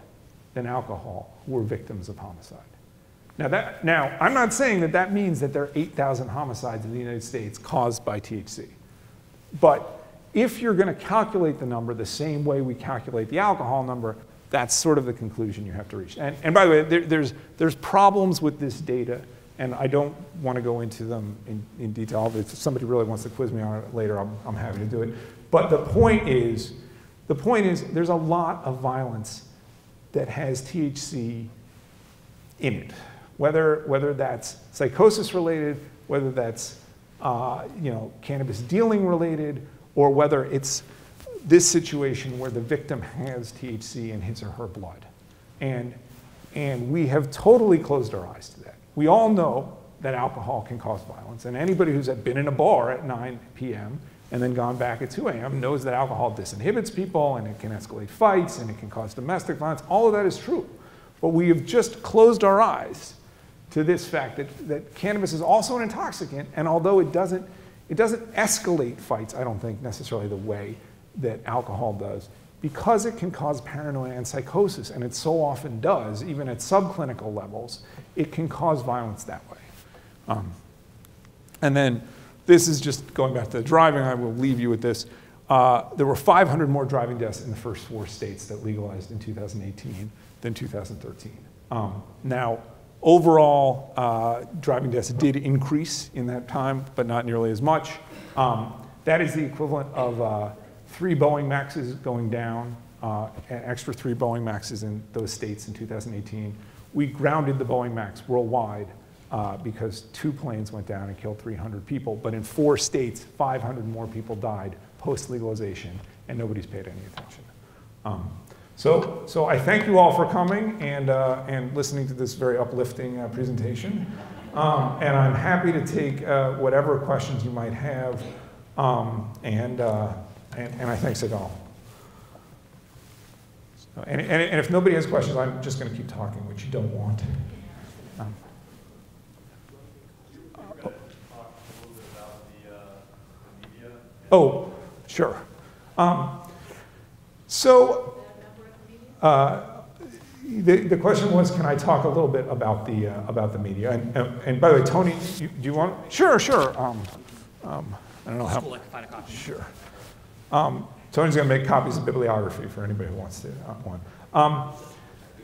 than alcohol who were victims of homicide. Now, that, now I'm not saying that that means that there are 8,000 homicides in the United States caused by THC. But if you're going to calculate the number the same way we calculate the alcohol number, that's sort of the conclusion you have to reach. And, and by the way, there, there's, there's problems with this data and I don't want to go into them in, in detail. If somebody really wants to quiz me on it later, I'm, I'm happy to do it. But the point is, the point is there's a lot of violence that has THC in it, whether, whether that's psychosis related, whether that's uh, you know, cannabis dealing related, or whether it's this situation where the victim has THC in his or her blood. And, and we have totally closed our eyes to that. We all know that alcohol can cause violence, and anybody who's been in a bar at 9 p.m. and then gone back at 2 a.m. knows that alcohol disinhibits people and it can escalate fights and it can cause domestic violence. All of that is true. But we have just closed our eyes to this fact that, that cannabis is also an intoxicant, and although it doesn't, it doesn't escalate fights, I don't think necessarily the way that alcohol does, because it can cause paranoia and psychosis, and it so often does, even at subclinical levels, it can cause violence that way. Um, and then this is just going back to the driving, I will leave you with this. Uh, there were 500 more driving deaths in the first four states that legalized in 2018 than 2013. Um, now, overall, uh, driving deaths did increase in that time, but not nearly as much. Um, that is the equivalent of uh, three Boeing Maxes going down, uh, an extra three Boeing Maxes in those states in 2018. We grounded the Boeing Max worldwide uh, because two planes went down and killed 300 people, but in four states, 500 more people died post legalization, and nobody's paid any attention. Um, so, so I thank you all for coming and, uh, and listening to this very uplifting uh, presentation. Um, and I'm happy to take uh, whatever questions you might have. Um, and, uh, and, and, I thank Sigal. So, and, and, and, if nobody has questions, I'm just going to keep talking, which you don't want. Um, oh, sure. Um, so uh, the, the question was, can I talk a little bit about the, uh, about the media? And, and, and, by the way, Tony, you, do you want? Sure, sure. Um, um, I don't know how. Cool, I find a copy. Sure. Um, Tony's going to make copies of bibliography for anybody who wants to uh, one. Um,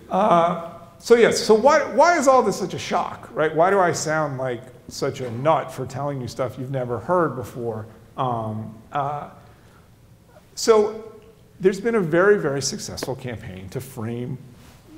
uh, so yes, so why, why is all this such a shock, right? Why do I sound like such a nut for telling you stuff you've never heard before? Um, uh, so there's been a very, very successful campaign to frame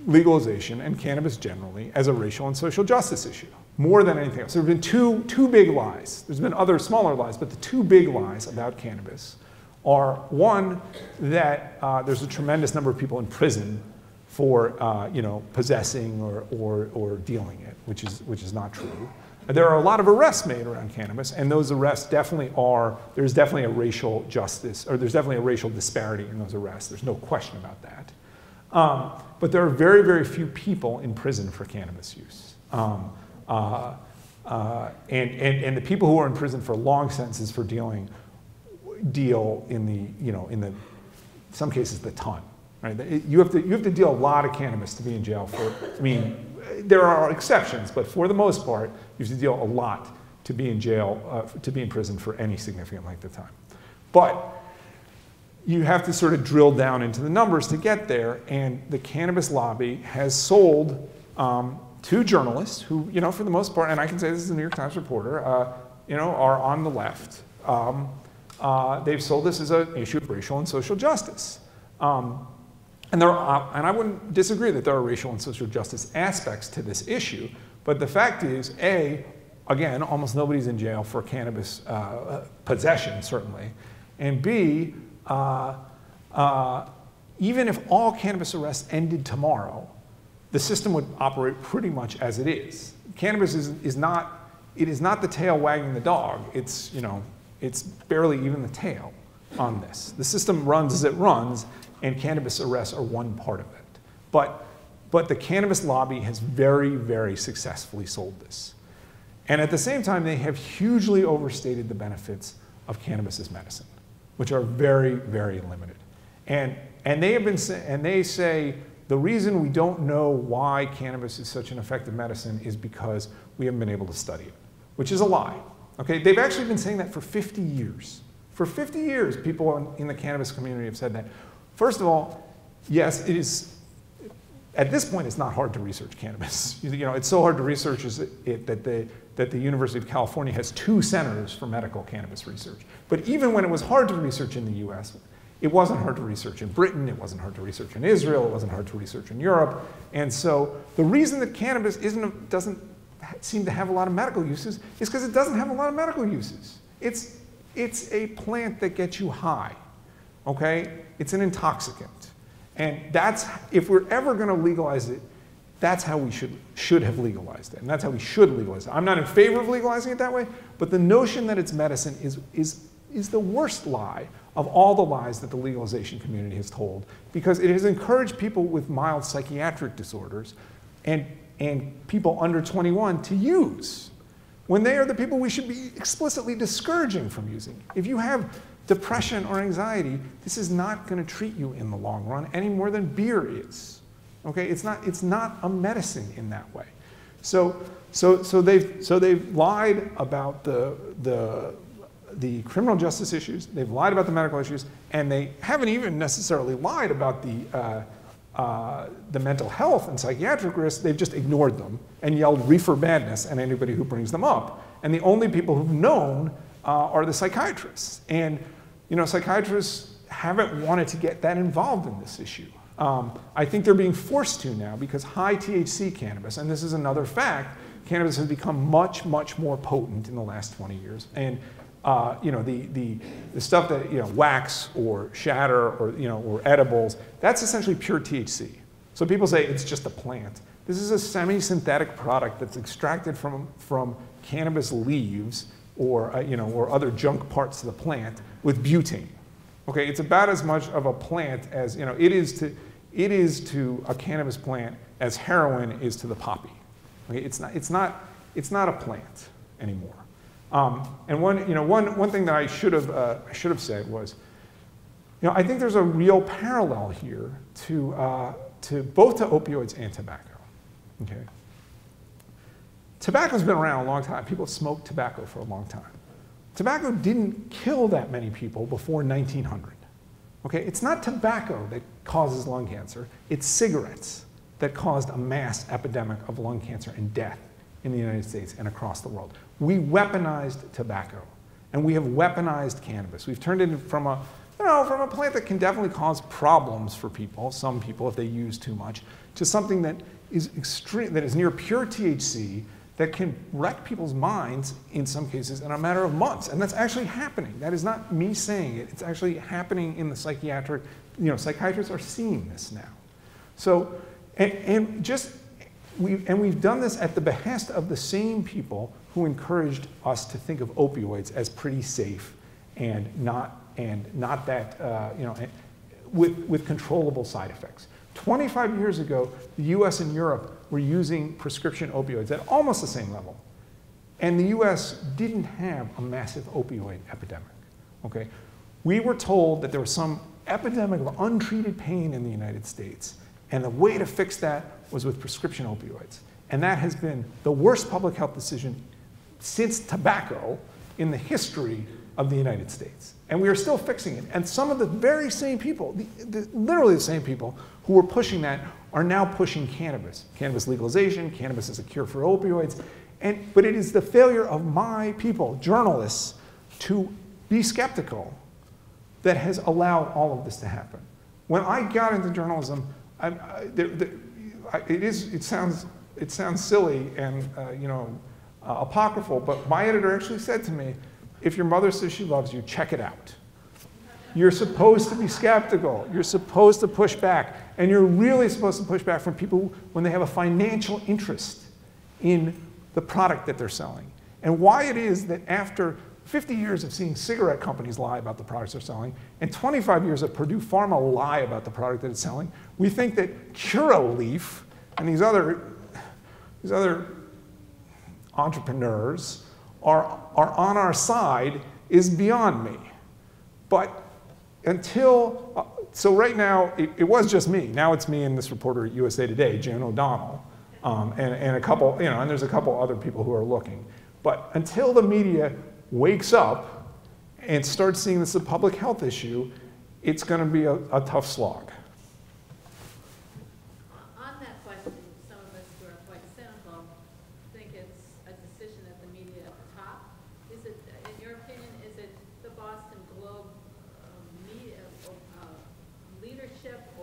legalization and cannabis generally as a racial and social justice issue, more than anything else. There have been two, two big lies. There's been other smaller lies, but the two big lies about cannabis are one, that uh, there's a tremendous number of people in prison for uh, you know, possessing or, or, or dealing it, which is, which is not true. There are a lot of arrests made around cannabis, and those arrests definitely are, there's definitely a racial justice, or there's definitely a racial disparity in those arrests. There's no question about that. Um, but there are very, very few people in prison for cannabis use. Um, uh, uh, and, and, and the people who are in prison for long sentences for dealing deal in the, you know, in the, some cases, the ton. Right? You, have to, you have to deal a lot of cannabis to be in jail for, I mean, there are exceptions, but for the most part, you have to deal a lot to be in jail, uh, to be in prison for any significant length of time. But you have to sort of drill down into the numbers to get there, and the cannabis lobby has sold um, journalists who, you know, for the most part, and I can say this is a New York Times reporter, uh, you know, are on the left. Um, uh, they've sold this as an issue of racial and social justice. Um, and, there are, and I wouldn't disagree that there are racial and social justice aspects to this issue, but the fact is, A, again, almost nobody's in jail for cannabis uh, possession, certainly, and B, uh, uh, even if all cannabis arrests ended tomorrow, the system would operate pretty much as it is. Cannabis is, is not, it is not the tail wagging the dog. It's, you know, it's barely even the tail on this. The system runs as it runs, and cannabis arrests are one part of it. But, but the cannabis lobby has very, very successfully sold this. And at the same time, they have hugely overstated the benefits of cannabis as medicine, which are very, very limited. And, and, they have been and they say the reason we don't know why cannabis is such an effective medicine is because we haven't been able to study it, which is a lie. Okay, they've actually been saying that for 50 years. For 50 years, people in the cannabis community have said that. First of all, yes, it is at this point, it's not hard to research cannabis. (laughs) You know, it's so hard to research it, that, the, that the University of California has two centers for medical cannabis research. But even when it was hard to research in the US, it wasn't hard to research in Britain, it wasn't hard to research in Israel, it wasn't hard to research in Europe. And so the reason that cannabis isn't, doesn't seem to have a lot of medical uses is because it doesn't have a lot of medical uses. It's, it's a plant that gets you high, okay? It's an intoxicant. And that's, if we're ever going to legalize it, that's how we should, should have legalized it. And that's how we should legalize it. I'm not in favor of legalizing it that way, but the notion that it's medicine is, is, is the worst lie of all the lies that the legalization community has told because it has encouraged people with mild psychiatric disorders and, and people under 21 to use when they are the people we should be explicitly discouraging from using. If you have depression or anxiety, this is not going to treat you in the long run any more than beer is. Okay, it's not, it's not a medicine in that way. So, so, so, they've, so they've lied about the, the, the criminal justice issues, they've lied about the medical issues, and they haven't even necessarily lied about the, uh, uh, the mental health and psychiatric risks, they've just ignored them and yelled reefer madness at anybody who brings them up. And the only people who've known uh, are the psychiatrists. And you know, psychiatrists haven't wanted to get that involved in this issue. Um, I think they're being forced to now because high THC cannabis, and this is another fact, cannabis has become much, much more potent in the last 20 years. And uh, you know, the, the, the stuff that, you know, wax or shatter or, you know, or edibles, that's essentially pure THC. So people say it's just a plant. This is a semi-synthetic product that's extracted from, from cannabis leaves or, uh, you know, or other junk parts of the plant with butane. Okay, it's about as much of a plant as, you know, it is to, it is to a cannabis plant as heroin is to the poppy. Okay, it's not, it's not, it's not a plant anymore. Um, and one, you know, one, one thing that I should have, uh, I should have said was, you know, I think there's a real parallel here to, uh, to both to opioids and tobacco. Okay. Tobacco's been around a long time. People smoked tobacco for a long time. Tobacco didn't kill that many people before 1900. Okay, it's not tobacco that causes lung cancer, it's cigarettes that caused a mass epidemic of lung cancer and death in the United States and across the world. We weaponized tobacco, and we have weaponized cannabis. We've turned it from a, you know, from a plant that can definitely cause problems for people, some people if they use too much, to something that is extreme, that is near pure THC, that can wreck people's minds in some cases in a matter of months. And that's actually happening. That is not me saying it. It's actually happening in the psychiatric, you know, psychiatrists are seeing this now. So, and, and just, we, and we've done this at the behest of the same people who encouraged us to think of opioids as pretty safe and not, and not that, uh, you know, with, with controllable side effects. 25 years ago, the US and Europe were using prescription opioids at almost the same level. And the US didn't have a massive opioid epidemic. Okay? We were told that there was some epidemic of untreated pain in the United States. And the way to fix that was with prescription opioids. And that has been the worst public health decision since tobacco in the history of the United States. And we are still fixing it. And some of the very same people, the, the, literally the same people who were pushing that, are now pushing cannabis. Cannabis legalization, cannabis as a cure for opioids. And, but it is the failure of my people, journalists, to be skeptical that has allowed all of this to happen. When I got into journalism, I, I, there, there, I, it, is, it, sounds, it sounds silly and uh, you know, uh, apocryphal, but my editor actually said to me, if your mother says she loves you, check it out. You're supposed to be skeptical. You're supposed to push back. And you're really supposed to push back from people when they have a financial interest in the product that they're selling. And why it is that after 50 years of seeing cigarette companies lie about the products they're selling, and 25 years of Purdue Pharma lie about the product that it's selling, we think that Curaleaf and these other, these other entrepreneurs are, are on our side is beyond me. But until, uh, so right now, it, it, was just me. Now it's me and this reporter at USA Today, Jayne O'Donnell, um, and, and a couple, you know, and there's a couple other people who are looking. But until the media wakes up and starts seeing this as a public health issue, it's going to be a, a tough slog. On that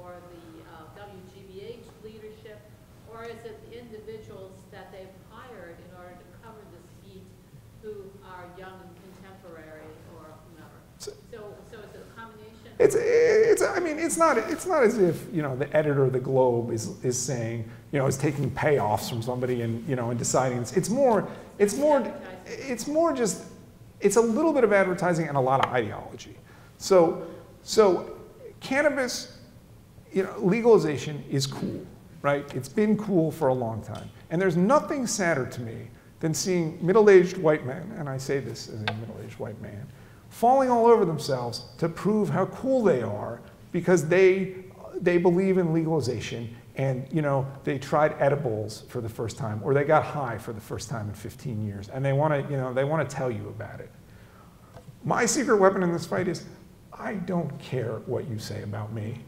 or the uh, WGBH leadership, or is it the individuals that they've hired in order to cover the seat who are young and contemporary or whomever? So- So, so is it a combination? It's, it's, I mean, it's not, it's not as if, you know, the editor of the Globe is, is saying, you know, is taking payoffs from somebody and, you know, and deciding, it's, more, it's more, it's more just, it's a little bit of advertising and a lot of ideology. So, so cannabis, you know, legalization is cool, right? It's been cool for a long time. And there's nothing sadder to me than seeing middle-aged white men, and I say this as a middle-aged white man, falling all over themselves to prove how cool they are because they, they believe in legalization and you know they tried edibles for the first time or they got high for the first time in 15 years and they want to you know they want to tell you about it. My secret weapon in this fight is i don't care what you say about me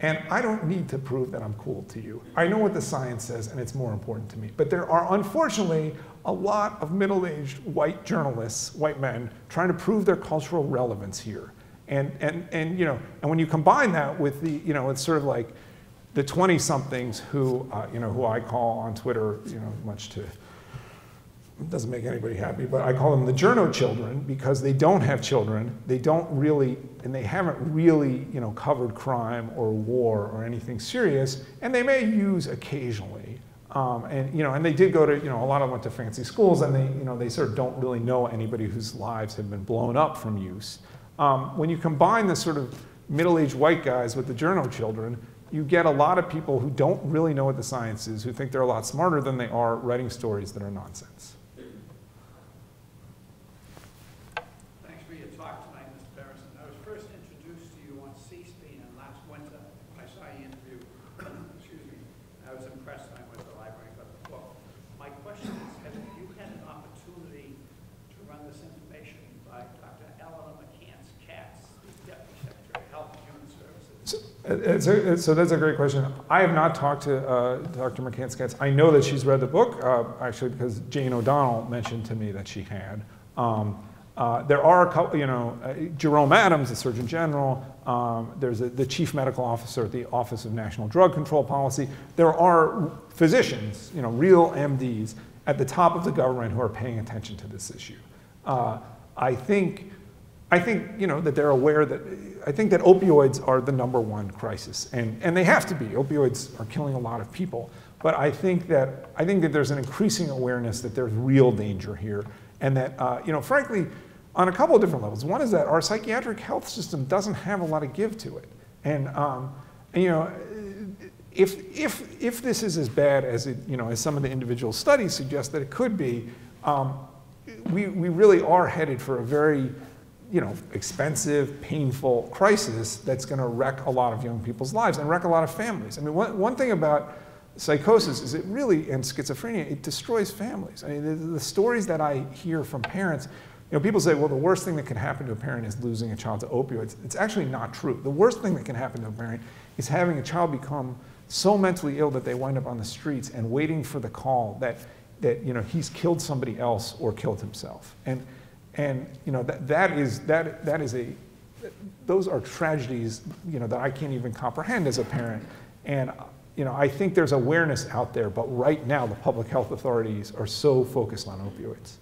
and i don't need to prove that i'm cool to you. I know what the science says and it's more important to me. But there are unfortunately a lot of middle-aged white journalists white men trying to prove their cultural relevance here. And and and you know and when you combine that with the you know it's sort of like the 20 somethings who, uh, you know, who I call on Twitter, you know, much to, it doesn't make anybody happy, but I call them the journo children because they don't have children. They don't really, and they haven't really, you know, covered crime or war or anything serious, and they may use occasionally. Um, and, you know, and they did go to, you know, a lot of them went to fancy schools and they, you know, they sort of don't really know anybody whose lives have been blown up from use. Um, when you combine the sort of middle-aged white guys with the journo children, you get a lot of people who don't really know what the science is, who think they're a lot smarter than they are, writing stories that are nonsense. Thanks for your talk tonight, Mr. Harrison. I was first introduced to you on C-SPAN and last winter. I saw your interview. Excuse me. I was impressed. I went to the library and got the book. My question is, have you had an opportunity to run this information by Dr. Elinore McCance-Katz, the Deputy Secretary of Health and Human Services? So, so that's a great question. I have not talked to uh, Dr. McCance-Katz. I know that she's read the book, uh, actually, because Jayne O'Donnell mentioned to me that she had. Um, uh, there are a couple, you know, uh, Jerome Adams, the Surgeon General. Um, there's a, the Chief Medical Officer at the Office of National Drug Control Policy. There are physicians, you know, real MDs at the top of the government who are paying attention to this issue. Uh, I think I think you know that they're aware that I think that opioids are the number one crisis, and, and they have to be. Opioids are killing a lot of people, but I think that I think that there's an increasing awareness that there's real danger here, and that uh, you know, frankly, on a couple of different levels. One is that our psychiatric health system doesn't have a lot of give to it, and, um, and you know, if if if this is as bad as it you know as some of the individual studies suggest that it could be. Um, we, we really are headed for a very you know, expensive, painful crisis that's going to wreck a lot of young people's lives and wreck a lot of families. I mean, one, one thing about psychosis is it really, and schizophrenia, it destroys families. I mean, the, the stories that I hear from parents, you know, people say, well, the worst thing that can happen to a parent is losing a child to opioids. It's actually not true. The worst thing that can happen to a parent is having a child become so mentally ill that they wind up on the streets and waiting for the call that, that you know, he's killed somebody else or killed himself. And, and you know, that, that, is, that, that is a, those are tragedies you know, that I can't even comprehend as a parent. And you know, I think there's awareness out there, but right now the public health authorities are so focused on opioids.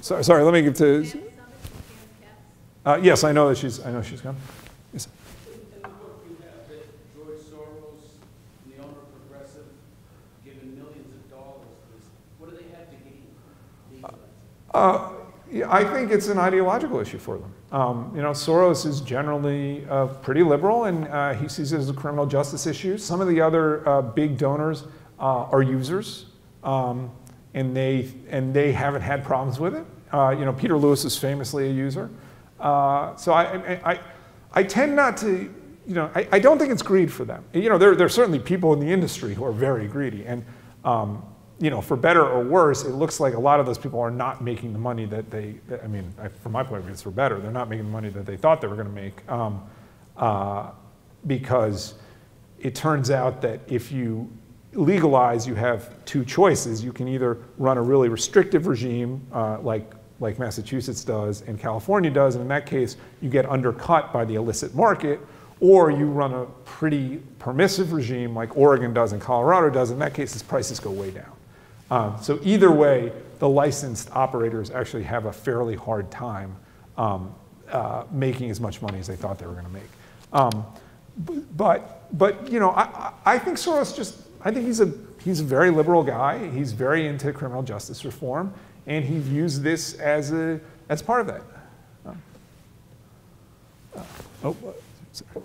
Sorry, sorry let me give to. Jan Summit, Jan Katz? Uh, yes, I know that she's. I know she's come. Yes. In the book, you have that George Soros, the owner of Progressive, given millions of dollars to this. What do they have to gain legalizing? Uh, I think it's an ideological issue for them. Um, you know, Soros is generally uh, pretty liberal, and uh, he sees it as a criminal justice issue. Some of the other uh, big donors uh, are users, um, and they and they haven't had problems with it. Uh, you know, Peter Lewis is famously a user. So I, I, I, I tend not to. You know, I, I don't think it's greed for them. You know, there, there are certainly people in the industry who are very greedy, and um, you know, for better or worse, it looks like a lot of those people are not making the money that they, I mean, I, from my point of view, it's for better. They're not making the money that they thought they were going to make um, uh, because it turns out that if you legalize, you have two choices. You can either run a really restrictive regime uh, like, like Massachusetts does and California does, and in that case, you get undercut by the illicit market, or you run a pretty permissive regime like Oregon does and Colorado does. In that case, prices go way down. Um, so either way, the licensed operators actually have a fairly hard time um, uh, making as much money as they thought they were going to make. Um, but, but you know, I, I think Soros just, I think he's a, he's a very liberal guy. He's very into criminal justice reform, and he views this as a, as part of that. Um, uh, oh, sorry.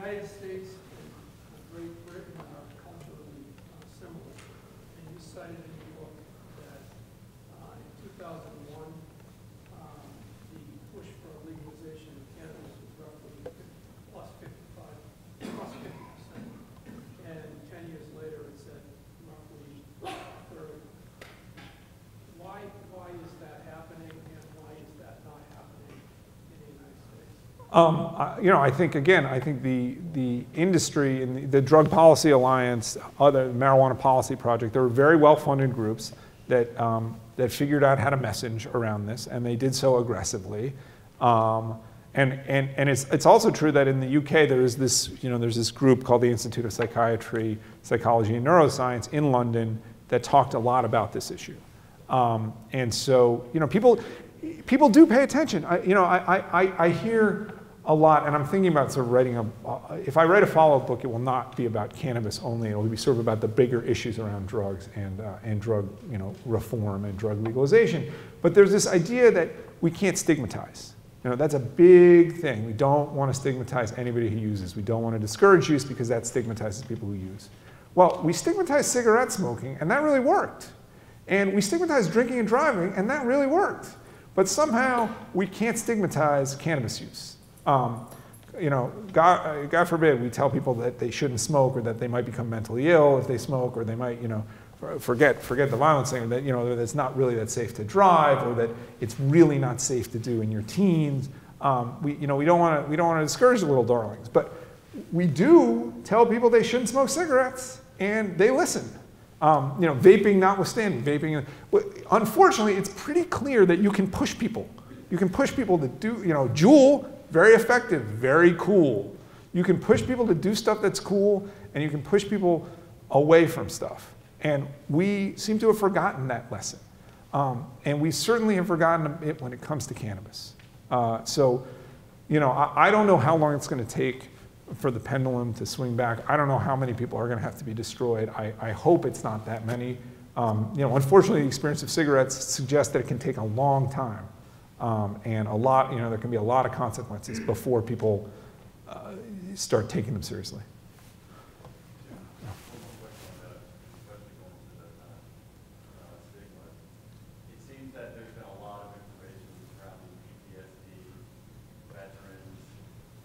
United States and Great Britain are culturally uh, similar. And you cited in your book that uh, in 2001, um, the push for legalization of cannabis was roughly plus 55, plus 50 percent. And 10 years later, it's at roughly 30. Why, why is that happening and why is that not happening in the United States? Um, I- you know, I think again, I think the the industry and the, the Drug Policy Alliance, other Marijuana Policy Project, they were very well-funded groups that um, that figured out how to message around this, and they did so aggressively. Um, and and and it's it's also true that in the UK there is this you know there's this group called the Institute of Psychiatry, Psychology, and Neuroscience in London that talked a lot about this issue. Um, and so, you know, people, people do pay attention. I, you know, I, I, I hear a lot, and I'm thinking about sort of writing a, uh, if I write a follow-up book, it will not be about cannabis only. It will be sort of about the bigger issues around drugs and, uh, and drug, you know, reform and drug legalization. But there's this idea that we can't stigmatize. You know, that's a big thing. We don't want to stigmatize anybody who uses. We don't want to discourage use because that stigmatizes people who use. Well, we stigmatized cigarette smoking, and that really worked. And we stigmatized drinking and driving, and that really worked. But somehow we can't stigmatize cannabis use. Um, you know, God, God forbid we tell people that they shouldn't smoke or that they might become mentally ill if they smoke or they might, you know, forget, forget the violence thing, or that, you know, that it's not really that safe to drive or that it's really not safe to do in your teens. Um, we, you know, we don't want to we don't want to discourage the little darlings, but we do tell people they shouldn't smoke cigarettes, and they listen. Um, you know, vaping notwithstanding, vaping. Unfortunately, it's pretty clear that you can push people. You can push people to do, you know, Juul, very effective, very cool. You can push people to do stuff that's cool, and you can push people away from stuff. And we seem to have forgotten that lesson. Um, and we certainly have forgotten it when it comes to cannabis. Uh, so, you know, I, I don't know how long it's going to take for the pendulum to swing back. I don't know how many people are going to have to be destroyed. I, I hope it's not that many. Um, you know, unfortunately, the experience of cigarettes suggests that it can take a long time, um, and a lot. You know, there can be a lot of consequences before people uh, start taking them seriously. It seems that there's been a lot of information surrounding PTSD, veterans,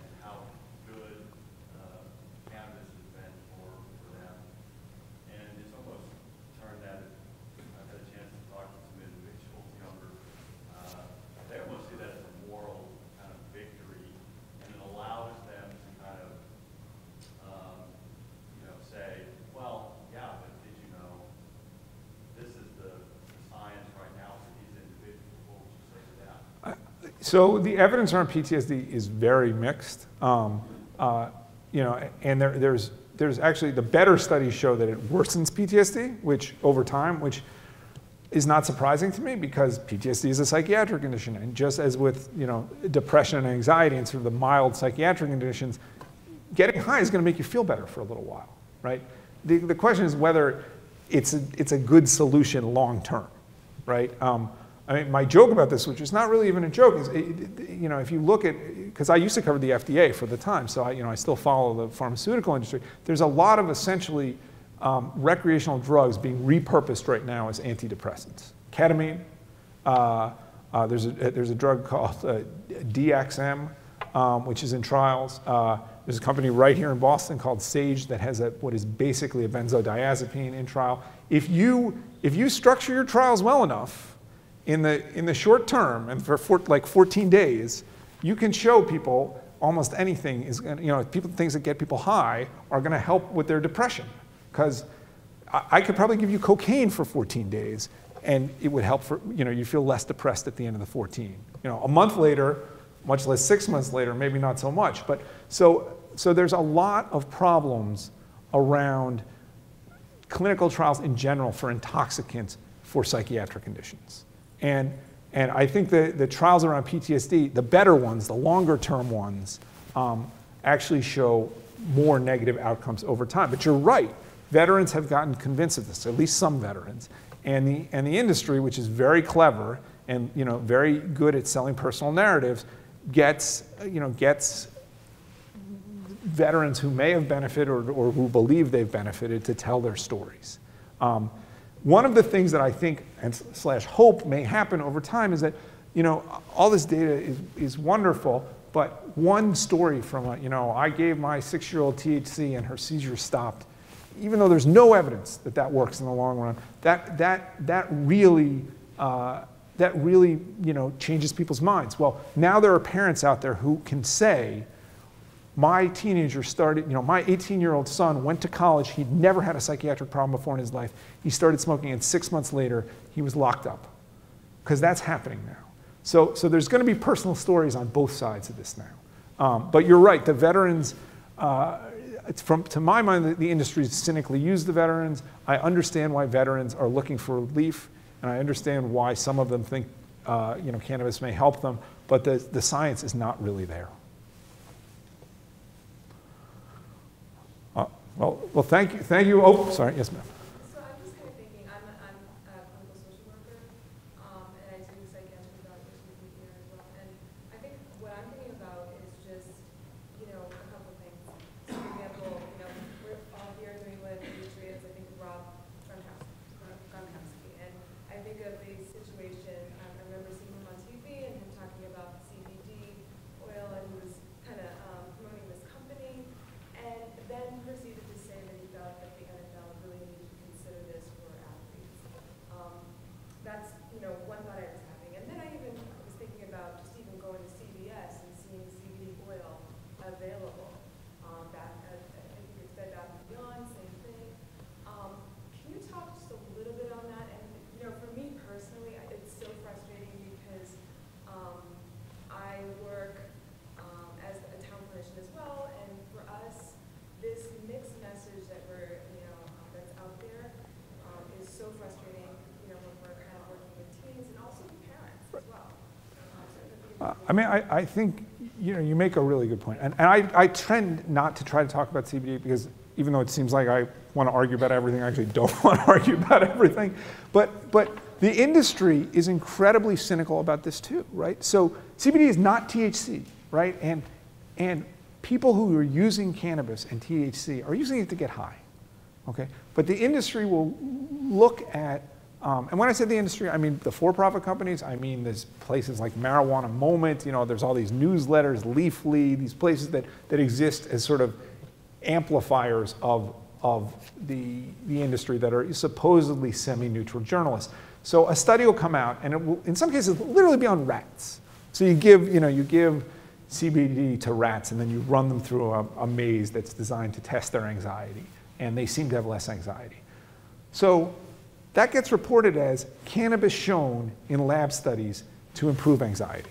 and how good uh, cannabis has been for, for them. And it's almost turned out, I've had a chance to talk to some individuals younger, uh, they almost see that as a moral kind of victory, and it allows them to kind of, um, you know, say, well, yeah, but did you know, this is the the science right now for these individuals, what would you say to that? So the evidence around PTSD is very mixed. Um, uh, you know, and there, there's there's actually the better studies show that it worsens PTSD, which over time, which is not surprising to me because PTSD is a psychiatric condition, and just as with you know depression and anxiety and sort of the mild psychiatric conditions, getting high is going to make you feel better for a little while, right? The, the question is whether it's a, it's a good solution long term, right? Um, I mean, my joke about this, which is not really even a joke, is, it- you know, if you look at, because I used to cover the FDA for the time, so I, you know, I still follow the pharmaceutical industry. There's a lot of essentially um, recreational drugs being repurposed right now as antidepressants. Ketamine, uh, uh, there's, a, there's a drug called uh, DXM, um, which is in trials. Uh, there's a company right here in Boston called Sage that has a, what is basically a benzodiazepine in trial. If you, if you structure your trials well enough, in the, in the short term, and for four, like 14 days, you can show people almost anything is, you know, people, things that get people high are going to help with their depression. Because I, I could probably give you cocaine for 14 days, and it would help for, you know, you feel less depressed at the end of the 14. You know, a month later, much less six months later, maybe not so much. But so, so there's a lot of problems around clinical trials in general for intoxicants for psychiatric conditions. And, and I think the, the trials around PTSD, the better ones, the longer term ones, um, actually show more negative outcomes over time. But you're right, veterans have gotten convinced of this, at least some veterans. And the, and the industry, which is very clever and you know, very good at selling personal narratives, gets, you know, gets veterans who may have benefited or, or who believe they've benefited to tell their stories. Um, one of the things that I think and slash hope may happen over time is that, you know, all this data is, is wonderful, but one story from, a, you know, I gave my six-year-old THC and her seizure stopped, even though there's no evidence that that works in the long run, that, that, that really, uh, that really, you know, changes people's minds. Well, now there are parents out there who can say, my teenager started, you know, my 18 year old son went to college. He'd never had a psychiatric problem before in his life. He started smoking, and six months later, he was locked up. Because that's happening now. So, so there's going to be personal stories on both sides of this now. Um, but you're right, the veterans, uh, from, to my mind, the, the industry cynically used the veterans. I understand why veterans are looking for relief, and I understand why some of them think uh, you know, cannabis may help them, but the, the science is not really there. Well, well, thank you. Thank you. Oh, sorry. Yes, ma'am. So I'm just kind of thinking, I'm, a, I'm a clinical social worker, um, and I do psychiatric evaluation here as well. And I think what I'm thinking about is just, you know, a couple of things. So for example, you know, we're all here in New England, Patriots, I think of Rob Gronkowski. And I think of the situation, um, I remember seeing him on TV and him talking about CBD oil, and he was kind of um, promoting this company, and then proceeded to say that he felt that the NFL really needed to consider this for athletes. Um, that's, you know, one thought I was having. And then I even was thinking about just even going to CVS and seeing CBD oil available. Um, that, uh, I think it's Bed Bath and Beyond, same thing. Um, can you talk just a little bit on that? And, you know, for me personally, I- it's so frustrating because, um, I work, um, as a town clinician as well, and for us, this mixed message that we're, you know, um, that's out there, um, is so frustrating, you know, when we're kind of working with teens and also parents as well. Um, so it could be- Uh, I I, think you know you make a really good point, and, and I, I trend not to try to talk about CBD because even though it seems like I want to argue about everything, I actually don't (laughs) want to argue about everything. But but the industry is incredibly cynical about this too, right? So CBD is not THC, right? And and people who are using cannabis and THC are using it to get high, okay? But the industry will look at um, and when I say the industry, I mean the for-profit companies. I mean there's places like Marijuana Moment. You know, there's all these newsletters, Leafly, these places that, that exist as sort of amplifiers of, of the, the industry that are supposedly semi-neutral journalists. So a study will come out, and it will, in some cases, literally be on rats. So you give, you know, you give CBD to rats, and then you run them through a, a maze that's designed to test their anxiety, and they seem to have less anxiety. So that gets reported as cannabis shown in lab studies to improve anxiety.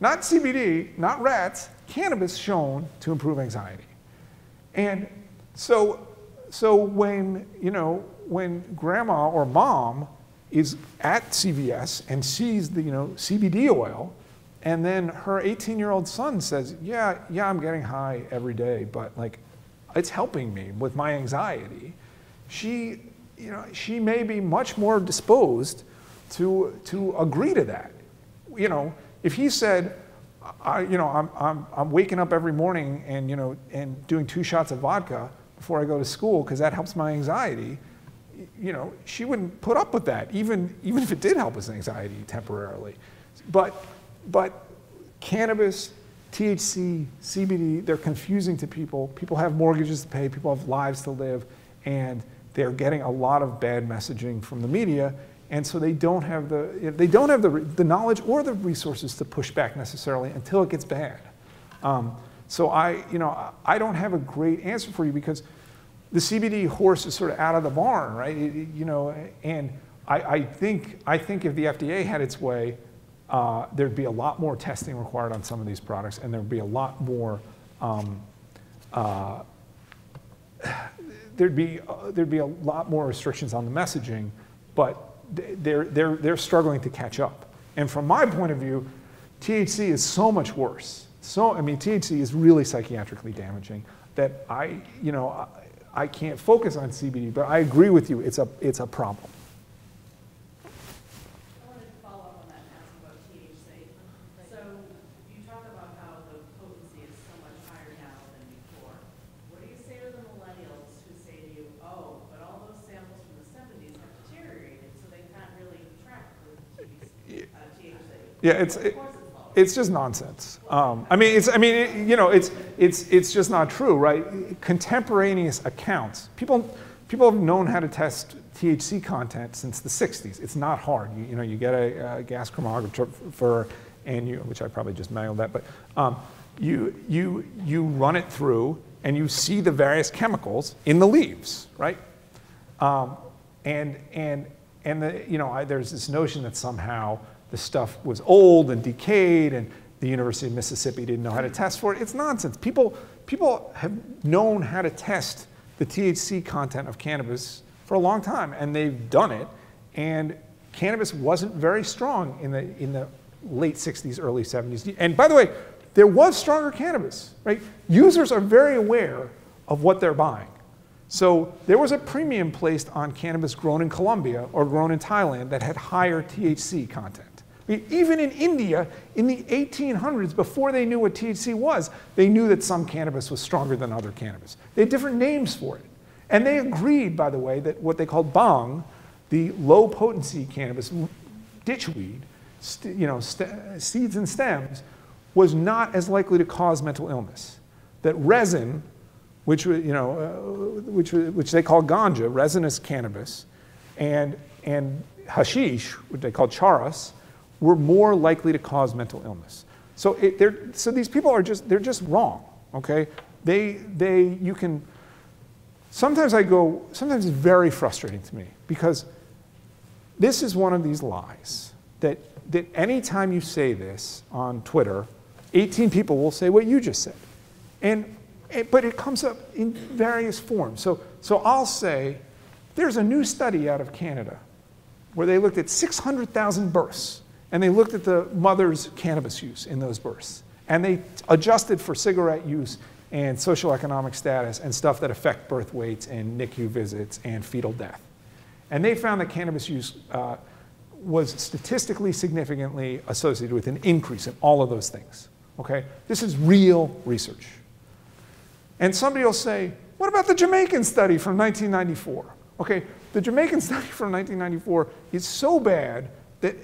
Not CBD, not rats, cannabis shown to improve anxiety. And so, so when, you know, when grandma or mom is at CVS and sees the, you know, CBD oil, and then her 18-year-old son says, yeah, yeah, I'm getting high every day, but like, it's helping me with my anxiety. She, you know, she may be much more disposed to, to agree to that. You know, if he said, I, you know, I'm, I'm, I'm waking up every morning and, you know, and doing two shots of vodka before I go to school because that helps my anxiety, you know, she wouldn't put up with that, even, even if it did help his anxiety temporarily. But, but cannabis, THC, CBD, they're confusing to people. People have mortgages to pay, people have lives to live, and they're getting a lot of bad messaging from the media, and so they don't have the they don't have the, the knowledge or the resources to push back necessarily until it gets bad. Um, so I you know I don't have a great answer for you because the CBD horse is sort of out of the barn, right? It- it- you know, and I, I think I think if the FDA had its way, uh, there'd be a lot more testing required on some of these products, and there'd be a lot more. Um, uh, there'd be uh, there'd be a lot more restrictions on the messaging, but they're they're they're struggling to catch up. And from my point of view, THC is so much worse. So I mean, THC is really psychiatrically damaging that I you know I, I can't focus on CBD, but I agree with you. It's a it's a problem. I wanted to follow up on that and ask about THC. So you talk about how the potency is so much higher now than before. What do you say to the millennials who say to you, oh, but all those samples from the seventies have deteriorated, so they can't really track the THC? uh, THC? Yeah, it's. It, it's. Just nonsense. Um, I mean, it's, I mean, it, you know, it's, it's, it's just not true, right? Contemporaneous accounts. People, people have known how to test THC content since the 60s. It's not hard. You, you know, you get a, a gas chromatographer, for, and you, which I probably just mangled that, but um, you, you, you run it through, and you see the various chemicals in the leaves, right? Um, and and and the, you know, I, there's this notion that somehow the stuff was old and decayed, and the University of Mississippi didn't know how to test for it. It's nonsense. People people have known how to test the THC content of cannabis for a long time, and they've done it. And cannabis wasn't very strong in the in the late 60s, early 70s. And by the way, there was stronger cannabis, right? Users are very aware of what they're buying. So there was a premium placed on cannabis grown in Colombia or grown in Thailand that had higher THC content. Even in India, in the 1800s, before they knew what THC was, they knew that some cannabis was stronger than other cannabis. They had different names for it. And they agreed, by the way, that what they called bhang, the low potency cannabis, ditchweed, st- you know, seeds and stems, was not as likely to cause mental illness. That resin, which, you know, uh, which, which they call ganja, resinous cannabis, and, and hashish, which they call charas, were more likely to cause mental illness. So, it, they're, so these people are just, they're just wrong, okay? They, they, you can, sometimes I go, sometimes it's very frustrating to me because this is one of these lies that, that anytime you say this on Twitter, 18 people will say what you just said. And, it, but it comes up in various forms. So, so I'll say, there's a new study out of Canada where they looked at 600,000 births and they looked at the mother's cannabis use in those births. And they adjusted for cigarette use and social economic status and stuff that affect birth weights and NICU visits and fetal death. And they found that cannabis use uh, was statistically significantly associated with an increase in all of those things. Okay? This is real research. And somebody will say, what about the Jamaican study from 1994? Okay, the Jamaican (laughs) study from 1994 is so bad that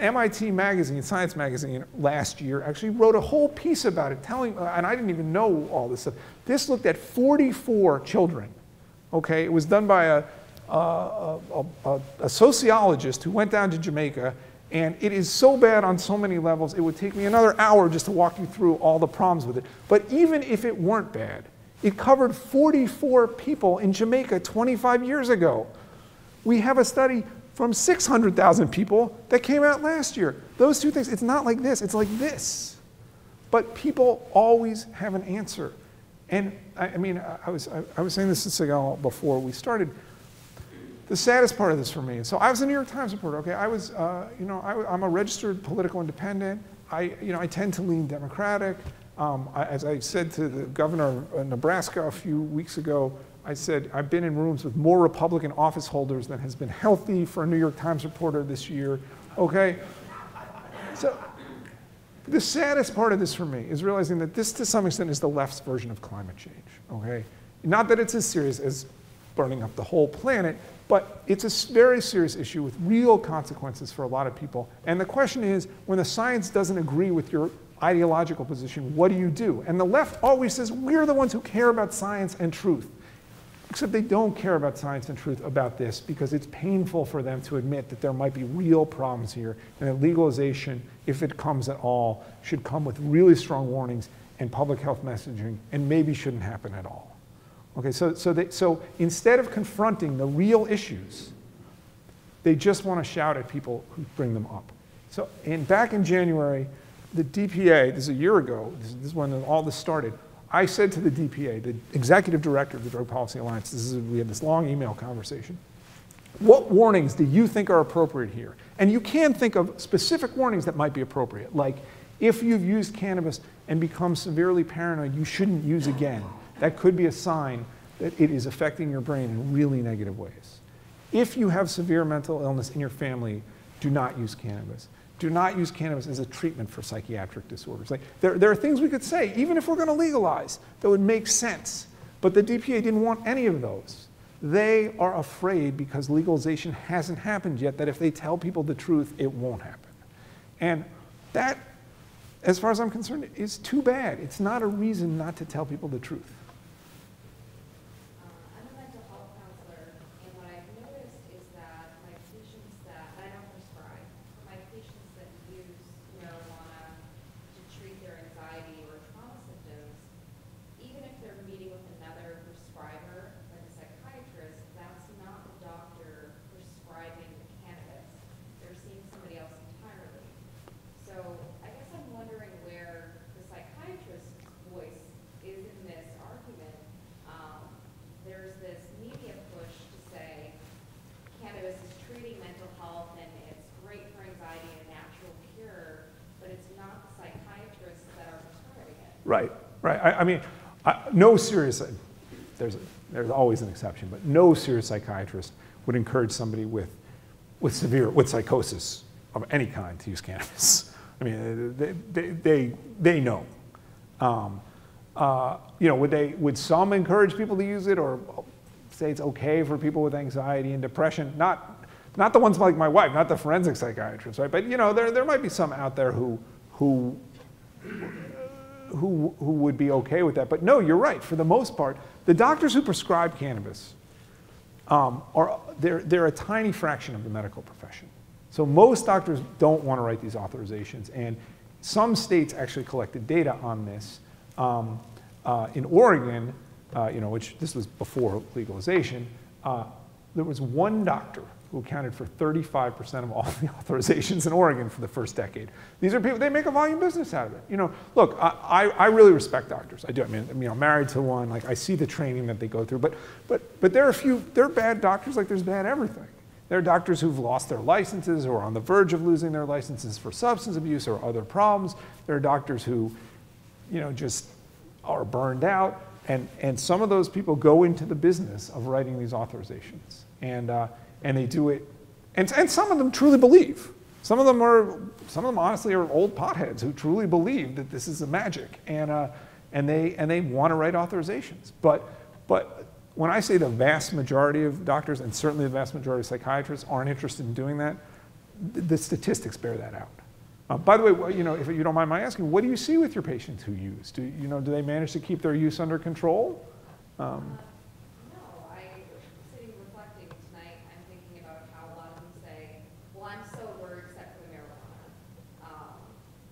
MIT magazine, Science magazine, last year actually wrote a whole piece about it, telling, uh, and I didn't even know all this stuff. This looked at 44 children. Okay, it was done by a, a, a, a, a sociologist who went down to Jamaica, and it is so bad on so many levels, it would take me another hour just to walk you through all the problems with it. But even if it weren't bad, it covered 44 people in Jamaica 25 years ago. We have a study from 600,000 people that came out last year. Those two things, it's not like this, it's like this. But people always have an answer. And I, I mean, I, I was, I, I was saying this to Segal before we started. The saddest part of this for me, so I was a New York Times reporter, okay? I was, uh, you know, I, am a registered political independent. I, you know, I tend to lean Democratic. Um, as I said to the governor of Nebraska a few weeks ago, I said, I've been in rooms with more Republican office holders than has been healthy for a New York Times reporter this year, okay? So the saddest part of this for me is realizing that this, to some extent, is the left's version of climate change, okay? Not that it's as serious as burning up the whole planet, but it's a very serious issue with real consequences for a lot of people. And the question is, when the science doesn't agree with your ideological position, what do you do? And the left always says, we're the ones who care about science and truth. Except they don't care about science and truth about this because it's painful for them to admit that there might be real problems here and that legalization, if it comes at all, should come with really strong warnings and public health messaging and maybe shouldn't happen at all. Okay, so, so, they, so instead of confronting the real issues, they just want to shout at people who bring them up. So, in, back in January, the DPA, this is a year ago, this, this is when all this started, I said to the DPA, the executive director of the Drug Policy Alliance, this is, we had this long email conversation. What warnings do you think are appropriate here? And you can think of specific warnings that might be appropriate, like if you've used cannabis and become severely paranoid, you shouldn't use again. That could be a sign that it is affecting your brain in really negative ways. If you have severe mental illness in your family, do not use cannabis. Do not use cannabis as a treatment for psychiatric disorders. Like, there, there are things we could say, even if we're going to legalize, that would make sense. But the DPA didn't want any of those. They are afraid because legalization hasn't happened yet that if they tell people the truth, it won't happen. And that, as far as I'm concerned, is too bad. It's not a reason not to tell people the truth. Uh, I'm a mental health counselor, and what I've noticed is that my patients that, I don't prescribe, but my patients that use marijuana to treat their anxiety or trauma symptoms, even if they're meeting with another prescriber, like a psychiatrist, that's not the doctor prescribing the cannabis. They're seeing somebody else entirely. So I guess I'm wondering where the psychiatrist's voice is in this argument. Um, there's this media push to say cannabis is treating mental health and it's great for anxiety and a natural cure, but it's not the psychiatrists that are prescribing it. Right, right. I, I mean, I, no serious, there's, there's always an exception, but no serious psychiatrist would encourage somebody with, with severe, with psychosis of any kind to use cannabis. (laughs) I mean, they, they, they, they know. Um, uh, you know, would they, would some encourage people to use it or say it's okay for people with anxiety and depression? Not, not the ones like my wife, not the forensic psychiatrists, right? But you know, there, there might be some out there who, who who, who would be okay with that. But no, you're right. For the most part, the doctors who prescribe cannabis um, are they're, they're a tiny fraction of the medical profession. So most doctors don't want to write these authorizations, and some states actually collected data on this. Um, uh, in Oregon, uh, you know, which this was before legalization, uh, there was one doctor who accounted for 35% of all the (laughs) authorizations in Oregon for the first decade. These are people, they make a volume business out of it. You know, look, I, I, I really respect doctors. I do. I mean, you know, married to one, like I see the training that they go through, but, but, but there are a few, there are bad doctors like there's bad everything. There are doctors who've lost their licenses or are on the verge of losing their licenses for substance abuse or other problems. There are doctors who, you know, just are burned out. And, and some of those people go into the business of writing these authorizations. And, uh, and they do it, and, and some of them truly believe. Some of them are, some of them honestly are old potheads who truly believe that this is a magic, and, uh, and they, and they want to write authorizations. But, but when I say the vast majority of doctors, and certainly the vast majority of psychiatrists, aren't interested in doing that, th- the statistics bear that out. Uh, by the way, you know, if you don't mind my asking, what do you see with your patients who use? Do, you know, do they manage to keep their use under control? Um, No, I, sitting reflecting tonight, I'm thinking about how a lot of them say, well, I'm sober except for the marijuana. Um,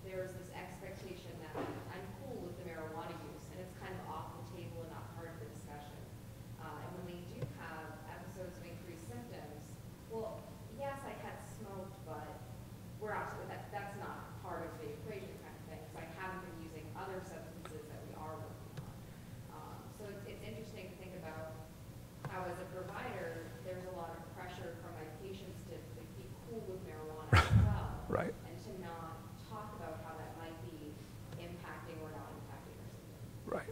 There's this expectation that I'm cool with the marijuana use, and it's kind of off the table and not part of the discussion. Uh, and when they do have episodes of increased symptoms, well, yes, I had smoked, but we're out, that, that's not part of the equation kind of thing, because I haven't been using other substances that we are working on. Um, So it's, it's interesting to think about how as a provider, there's a lot of pressure from my patients to, to be cool with marijuana as well. Right. And to not talk about how that might be impacting or not impacting their symptoms. Right.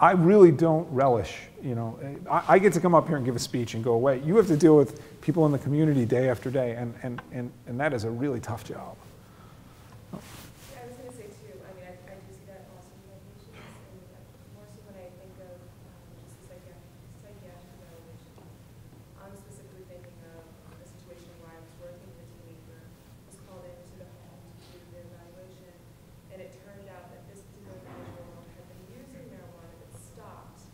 I really don't relish, you know, I, I get to come up here and give a speech and go away. You have to deal with people in the community day after day, and, and, and, and that is a really tough job. Yeah, I was gonna say too, I mean, I, I do see that also in my patients, and uh, more so when I think of, um, just the psychiatric, psychiatric evaluation. I'm specifically thinking of a situation where I was working with a teenager, was called into the home to do the evaluation, and it turned out that this particular individual had been using marijuana but stopped,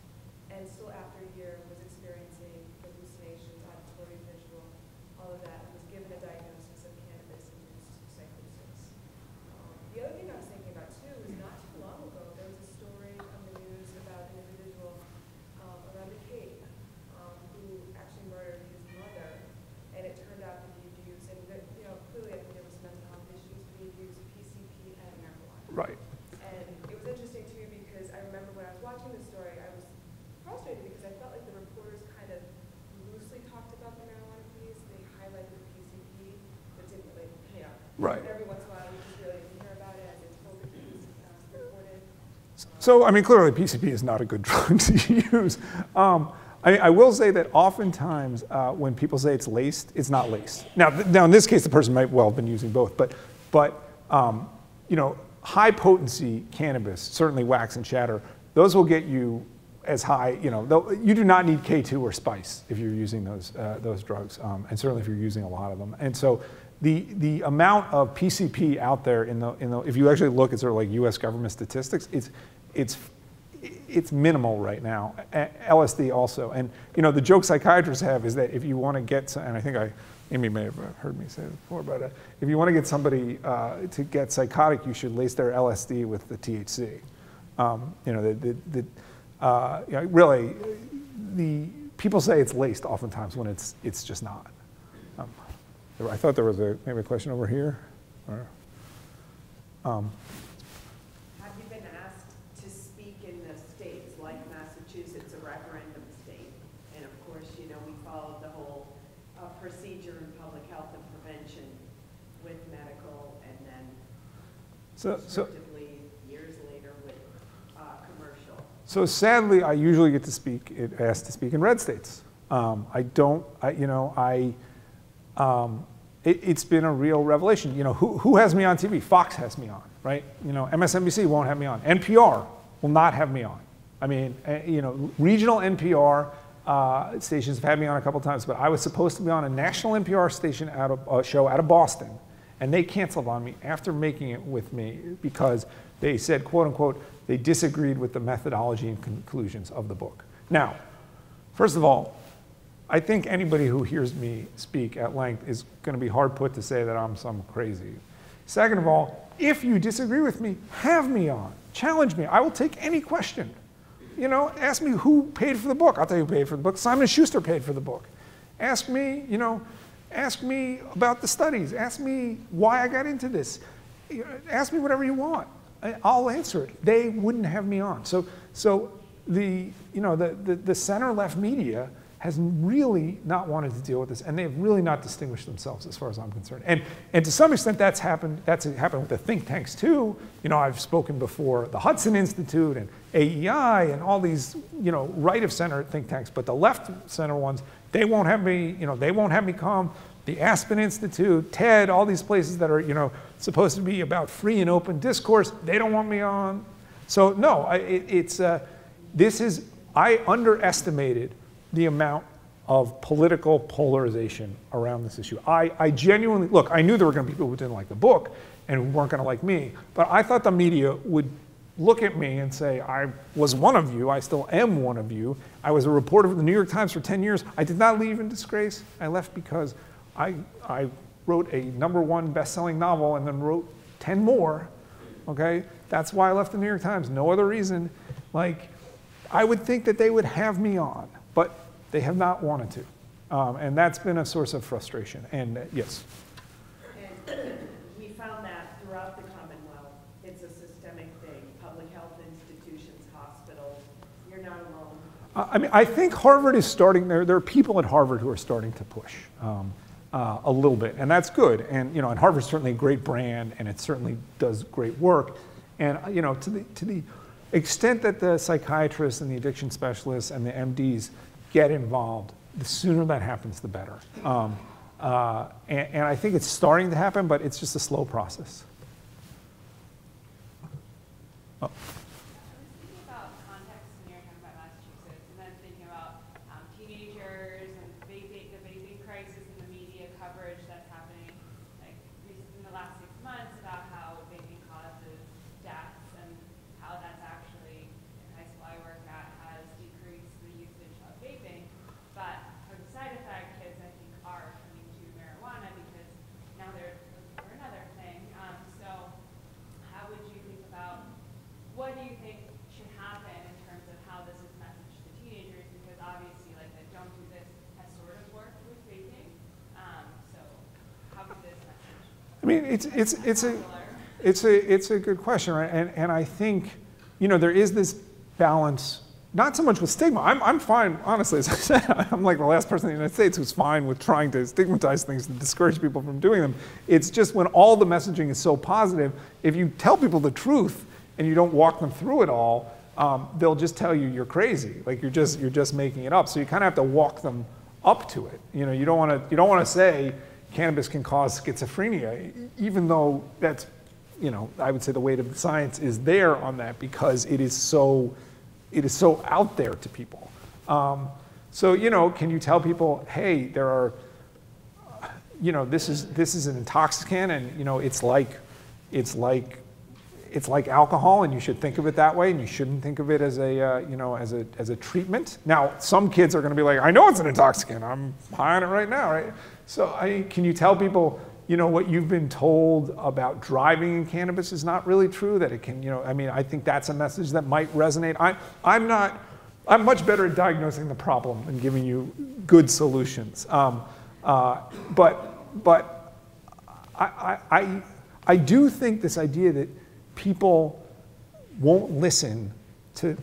and still after a year was experiencing hallucinations, auditory, visual, all of that, and was given a diagnosis of cannabis-induced psychosis. Right. Every once in a while, you just really didn't hear about it as it's pulled, uh, reported. So, I mean, clearly PCP is not a good (laughs) drug to use. Um, I, I will say that oftentimes uh, when people say it's laced, it's not laced. Now, th- now in this case, the person might well have been using both, but, but um, you know, high potency cannabis, certainly wax and shatter, those will get you as high, you know, you do not need K2 or spice if you're using those, uh, those drugs, um, and certainly if you're using a lot of them. And so the, the amount of PCP out there in the, in the, if you actually look at sort of like US government statistics, it's, it's, it's minimal right now. LSD also. And, you know, the joke psychiatrists have is that if you want to get, some- and I think I, Amy may have heard me say it before, but uh, if you want to get somebody uh, to get psychotic, you should lace their LSD with the THC. Um, you know, the, the, the, uh, you know, really, the people say it's laced oftentimes when it's, it's just not. I thought there was a, maybe a question over here. Or, um, Have you been asked to speak in the states like Massachusetts, a referendum state? And of course, you know, we followed the whole uh, procedure in public health and prevention with medical and then so, so, years later with uh, commercial. So sadly, I usually get to speak, it asked to speak in red states. Um, I don't, I, you know, I, um, it, it's been a real revelation. You know, who, who has me on TV? Fox has me on, right? You know, MSNBC won't have me on. NPR will not have me on. I mean, eh, you know, regional NPR uh, stations have had me on a couple times, but I was supposed to be on a national NPR station out of, uh, show out of Boston, and they canceled on me after making it with me because they said, quote unquote, they disagreed with the methodology and conclusions of the book. Now, first of all, I think anybody who hears me speak at length is going to be hard put to say that I'm some crazy. Second of all, if you disagree with me, have me on. Challenge me. I will take any question. You know, ask me who paid for the book. I'll tell you who paid for the book. Simon Schuster paid for the book. Ask me, you know, ask me about the studies. Ask me why I got into this. Ask me whatever you want. I'll answer it. They wouldn't have me on. So, so the, you know, the, the, the center-left media has really not wanted to deal with this, and they've really not distinguished themselves as far as I'm concerned. And, and to some extent, that's happened, that's happened with the think tanks too. You know, I've spoken before the Hudson Institute and AEI and all these, you know, right of center think tanks, but the left center ones, they won't have me, you know, they won't have me come. The Aspen Institute, TED, all these places that are, you know, supposed to be about free and open discourse, they don't want me on. So no, it, it's, uh, this is, I underestimated the amount of political polarization around this issue. I, I genuinely, look, I knew there were going to be people who didn't like the book and weren't going to like me, but I thought the media would look at me and say, I was one of you, I still am one of you. I was a reporter for the New York Times for 10 years. I did not leave in disgrace. I left because I, I wrote a number one best-selling novel and then wrote 10 more, okay? That's why I left the New York Times, no other reason. Like, I would think that they would have me on, but they have not wanted to. Um, and that's been a source of frustration. And uh, yes, And we found that throughout the Commonwealth, it's a systemic thing. Public health institutions, hospitals, you're not alone. I I mean, I think Harvard is starting, there, there are people at Harvard who are starting to push um, uh, a little bit, and that's good. And, you know, and Harvard's certainly a great brand, and it certainly does great work. And, uh, you know, to the, to the extent that the psychiatrists and the addiction specialists and the MDs get involved, the sooner that happens, the better. Um, uh, and, and I think it's starting to happen, but it's just a slow process. Oh. Thinking about context when you're talking about Massachusetts, and then thinking about um, teenagers and vaping, the vaping crisis and the media coverage that's happening, like recent- in the last six months about how vaping causes deaths and how that's actually, in high school I work at, has decreased the usage of vaping. But for the side effect, kids I think are turning to marijuana because now they're looking for another thing. Um, so how would you think about, what do you think should happen in terms of how this is messaged to teenagers? Because obviously, like, the don't do this has sort of worked with vaping. Um, so how could this message? I mean, it's, it's, it's a, it's a, it's a good question, right? And, and I think, you know, there is this balance not so much with stigma. I'm, I'm fine, honestly, as I said, (laughs) I'm like the last person in the United States who's fine with trying to stigmatize things and discourage people from doing them. It's just when all the messaging is so positive, if you tell people the truth and you don't walk them through it all, um, they'll just tell you you're crazy. Like you're just, you're just making it up. So you kind of have to walk them up to it. You know, you don't want to, you don't want to say cannabis can cause schizophrenia, even though that's, you know, I would say the weight of the science is there on that because it is so, it is so out there to people. Um, so, you know, can you tell people, hey, there are, you know, this is, this is an intoxicant and, you know, it's like, it's like, it's like alcohol and you should think of it that way and you shouldn't think of it as a, uh, you know, as a, as a treatment. Now, some kids are gonna be like, I know it's an intoxicant, I'm high on it right now, right? So I, can you tell people, you know, what you've been told about driving in cannabis is not really true, that it can, you know, I mean, I think that's a message that might resonate. I, I'm not, I'm much better at diagnosing the problem and giving you good solutions. Um, uh, but, but I, I, I do think this idea that people won't listen to,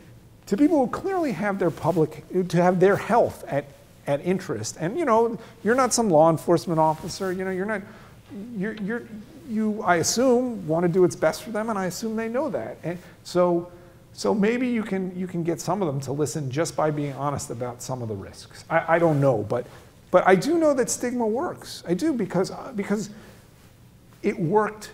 to people who clearly have their public, to have their health at, at interest. And you know, you're not some law enforcement officer, you know, you're not, you're, you're, you, I assume, want to do what's best for them, and I assume they know that. And so, so maybe you can, you can get some of them to listen just by being honest about some of the risks. I, I don't know, but, but I do know that stigma works. I do because, because it worked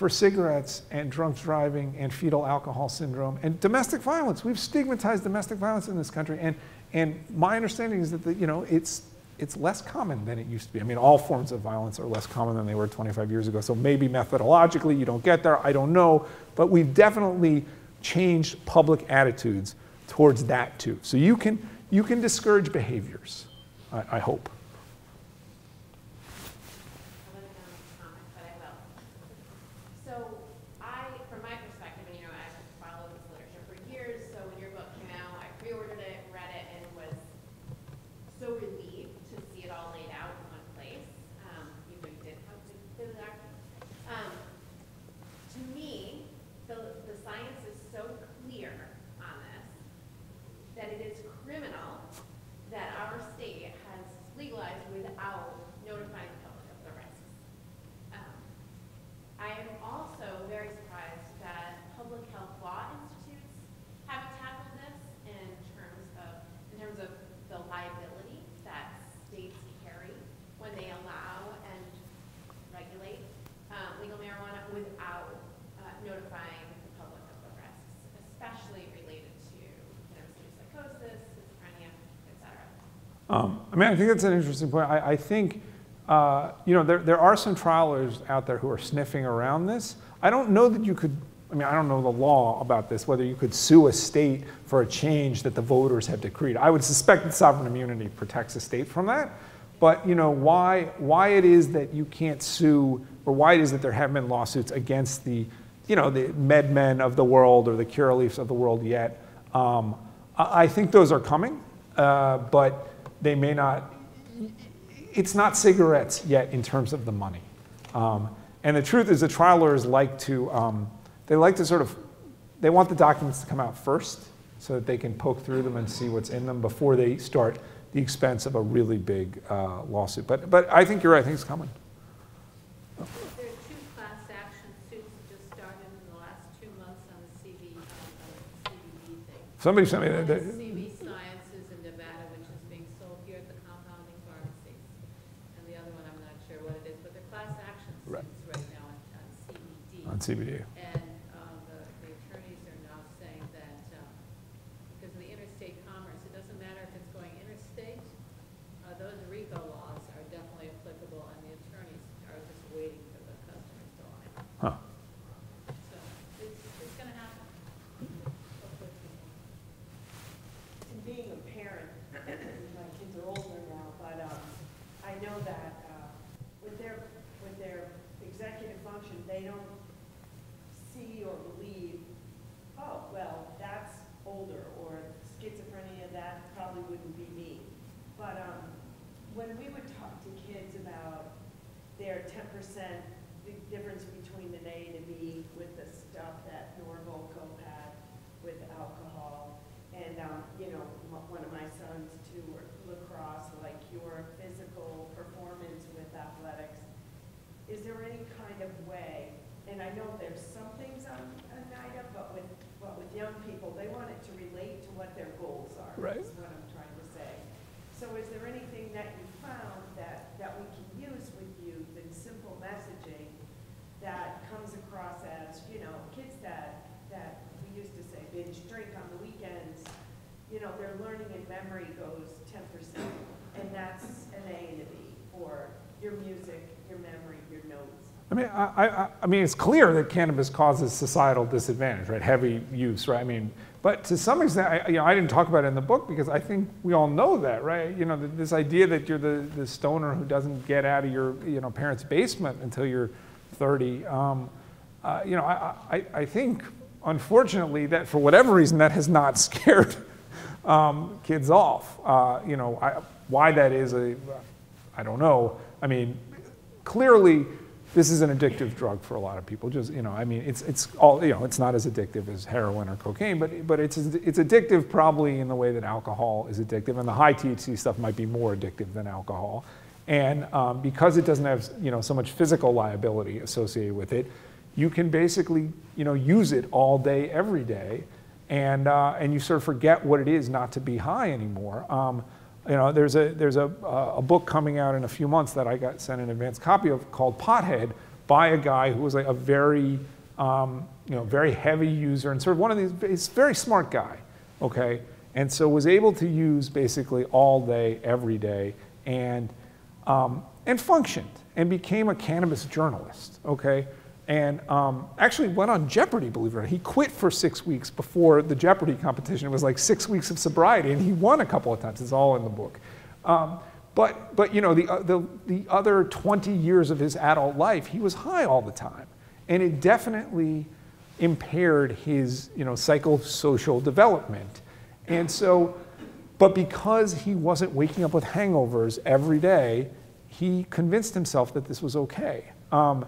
for cigarettes and drunk driving and fetal alcohol syndrome and domestic violence. We've stigmatized domestic violence in this country, and, and my understanding is that the, you know, it's, it's less common than it used to be. I mean, all forms of violence are less common than they were 25 years ago. So maybe methodologically you don't get there, I don't know. But we've definitely changed public attitudes towards that too. So you can, you can discourage behaviors, I, I hope. I wasn't gonna comment, but I will. So I, from my perspective, and you know, I've followed this literature for years, so when your book came out, I pre-ordered it, read it, and was so relieved to see it all laid out in one place. Um, you know, you did have to do that. Um, to me, the, the science is so clear on this, that it is criminal that our state has legalized without notifying the public of the risks. Um, I am also very surprised that public health law institutes haven't tackled this in terms of, in terms of the liability that states carry when they allow and regulate um, legal marijuana without uh, notifying the public of the risks, especially related to cannabis-induced psychosis, schizophrenia, et cetera. Um, I mean, I think that's an interesting point. I, I think, uh, you know, there, there are some trialers out there who are sniffing around this. I don't know that you could, I mean, I don't know the law about this, whether you could sue a state for a change that the voters have decreed. I would suspect that sovereign immunity protects a state from that. But, you know, why, why it is that you can't sue, or why it is that there have been lawsuits against the, you know, the MedMen of the world or the Curaleafs of the world yet, um, I, I think those are coming. Uh, but they may not, it's not cigarettes yet in terms of the money. Um, and the truth is the trialers like to, um, they like to sort of, they want the documents to come out first so that they can poke through them and see what's in them before they start the expense of a really big uh, lawsuit. But, but I think you're right, I think it's coming. There are two class action suits that just started in the last two months on the CB, on the CBD thing. Somebody sent me that. One that- is CV Sciences in Nevada, which is being sold here at the compounding pharmacies. And the other one, I'm not sure what it is, but they're class action Right. suits right now on on CBD. CBD. And um, the the attorneys are now saying that, um, because of the interstate commerce, it doesn't matter if it's going interstate, uh, those RICO laws are definitely applicable, and the attorneys are just waiting for the customers to line up. Huh. So it's, it's gonna happen. Hopefully. And being a parent, my kids are older now, but, um, I know that, uh, with their, with their executive function, they don't see or believe, oh, well, that's older, or schizophrenia, that probably wouldn't be me. But, um, when we would talk to kids about their ten percent, the difference between an A and a B with the stuff that Norvalco had with alcohol, and, um, you know, m- one of my sons to lacrosse, like your physical performance with athletics. Is there any kind of way, and I know there's some things on, on NIDA, but with, but with young people, they want it to relate to what their goals are. Right. Is what I'm trying to say. So is there anything that you found that, that we can use with youth in simple messaging that comes across as, you know, kids that, that we used to say binge drink on the weekends, you know, their learning and memory goes ten percent, and that's an A and a B, or your music, your memory, your notes. I mean, I, I, I mean, it's clear that cannabis causes societal disadvantage, right? Heavy use, right? I mean, but to some extent, I, you know, I didn't talk about it in the book because I think we all know that, right? You know, th- this idea that you're the, the stoner who doesn't get out of your, you know, parents' basement until you're 30. Um, uh, you know, I, I, I think, unfortunately, that for whatever reason, that has not (laughs) scared um, kids off. Uh, you know, I, why that is, a, I don't know. I mean, clearly, this is an addictive drug for a lot of people. Just you know, I mean, it's it's all you know, it's not as addictive as heroin or cocaine, but but it's it's addictive probably in the way that alcohol is addictive, and the high THC stuff might be more addictive than alcohol. And um, because it doesn't have you know so much physical liability associated with it, you can basically you know use it all day every day, and uh, and you sort of forget what it is not to be high anymore. Um, you know, there's a there's a, a book coming out in a few months that I got sent an advanced copy of called Pothead by a guy who was like a very um, you know very heavy user and sort of one of these he's a very smart guy, okay, and so was able to use basically all day every day and um, and functioned and became a cannabis journalist, okay and um, actually went on Jeopardy, believe it or not. He quit for six weeks before the Jeopardy competition. It was like six weeks of sobriety, and he won a couple of times. It's all in the book. Um, but, but you know, the, uh, the, the other 20 years of his adult life, he was high all the time. And it definitely impaired his, you know, psychosocial development. And so, but because he wasn't waking up with hangovers every day, he convinced himself that this was okay. Um,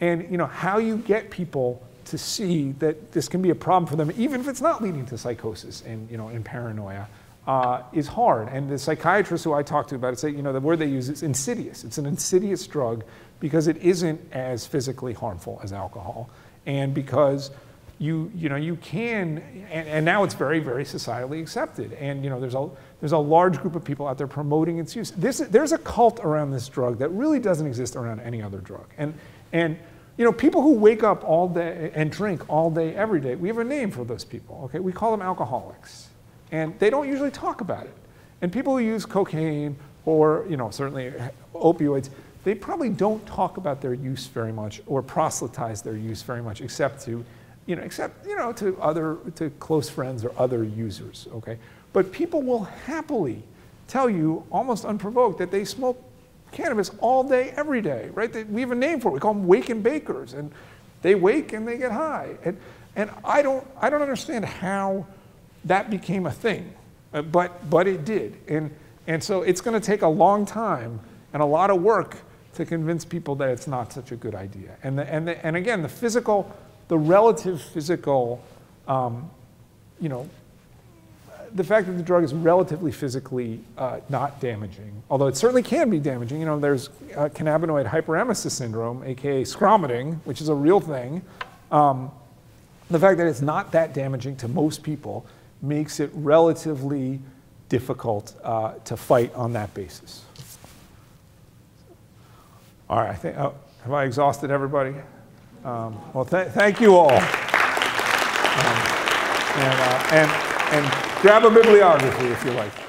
and you know how you get people to see that this can be a problem for them, even if it's not leading to psychosis and you know and paranoia, uh, is hard. And the psychiatrists who I talked to about it say, you know, the word they use is insidious. It's an insidious drug because it isn't as physically harmful as alcohol, and because you you know you can and, and now it's very very societally accepted and you know there's a there's a large group of people out there promoting its use this there's a cult around this drug that really doesn't exist around any other drug and and you know, people who wake up all day and drink all day, every day, we have a name for those people, okay? We call them alcoholics. And they don't usually talk about it. And people who use cocaine or, you know, certainly opioids, they probably don't talk about their use very much or proselytize their use very much except to, you know, except, you know, to other, to close friends or other users, okay? But people will happily tell you, almost unprovoked, that they smoke cannabis all day, every day, right? They, we have a name for it. We call them wake and bakers. And they wake and they get high. And, and I, don't, I don't understand how that became a thing, uh, but, but it did. And, and so it's going to take a long time and a lot of work to convince people that it's not such a good idea. And, the, and, the, and again, the physical, the relative physical, um, you know, the fact that the drug is relatively physically uh, not damaging, although it certainly can be damaging. You know, there's uh, cannabinoid hyperemesis syndrome, aka scromiting, which is a real thing. Um, the fact that it's not that damaging to most people makes it relatively difficult uh, to fight on that basis. All right, I think, oh, have I exhausted everybody? Um, well, th- thank you all. Um, and, uh, and, and grab a bibliography if you like.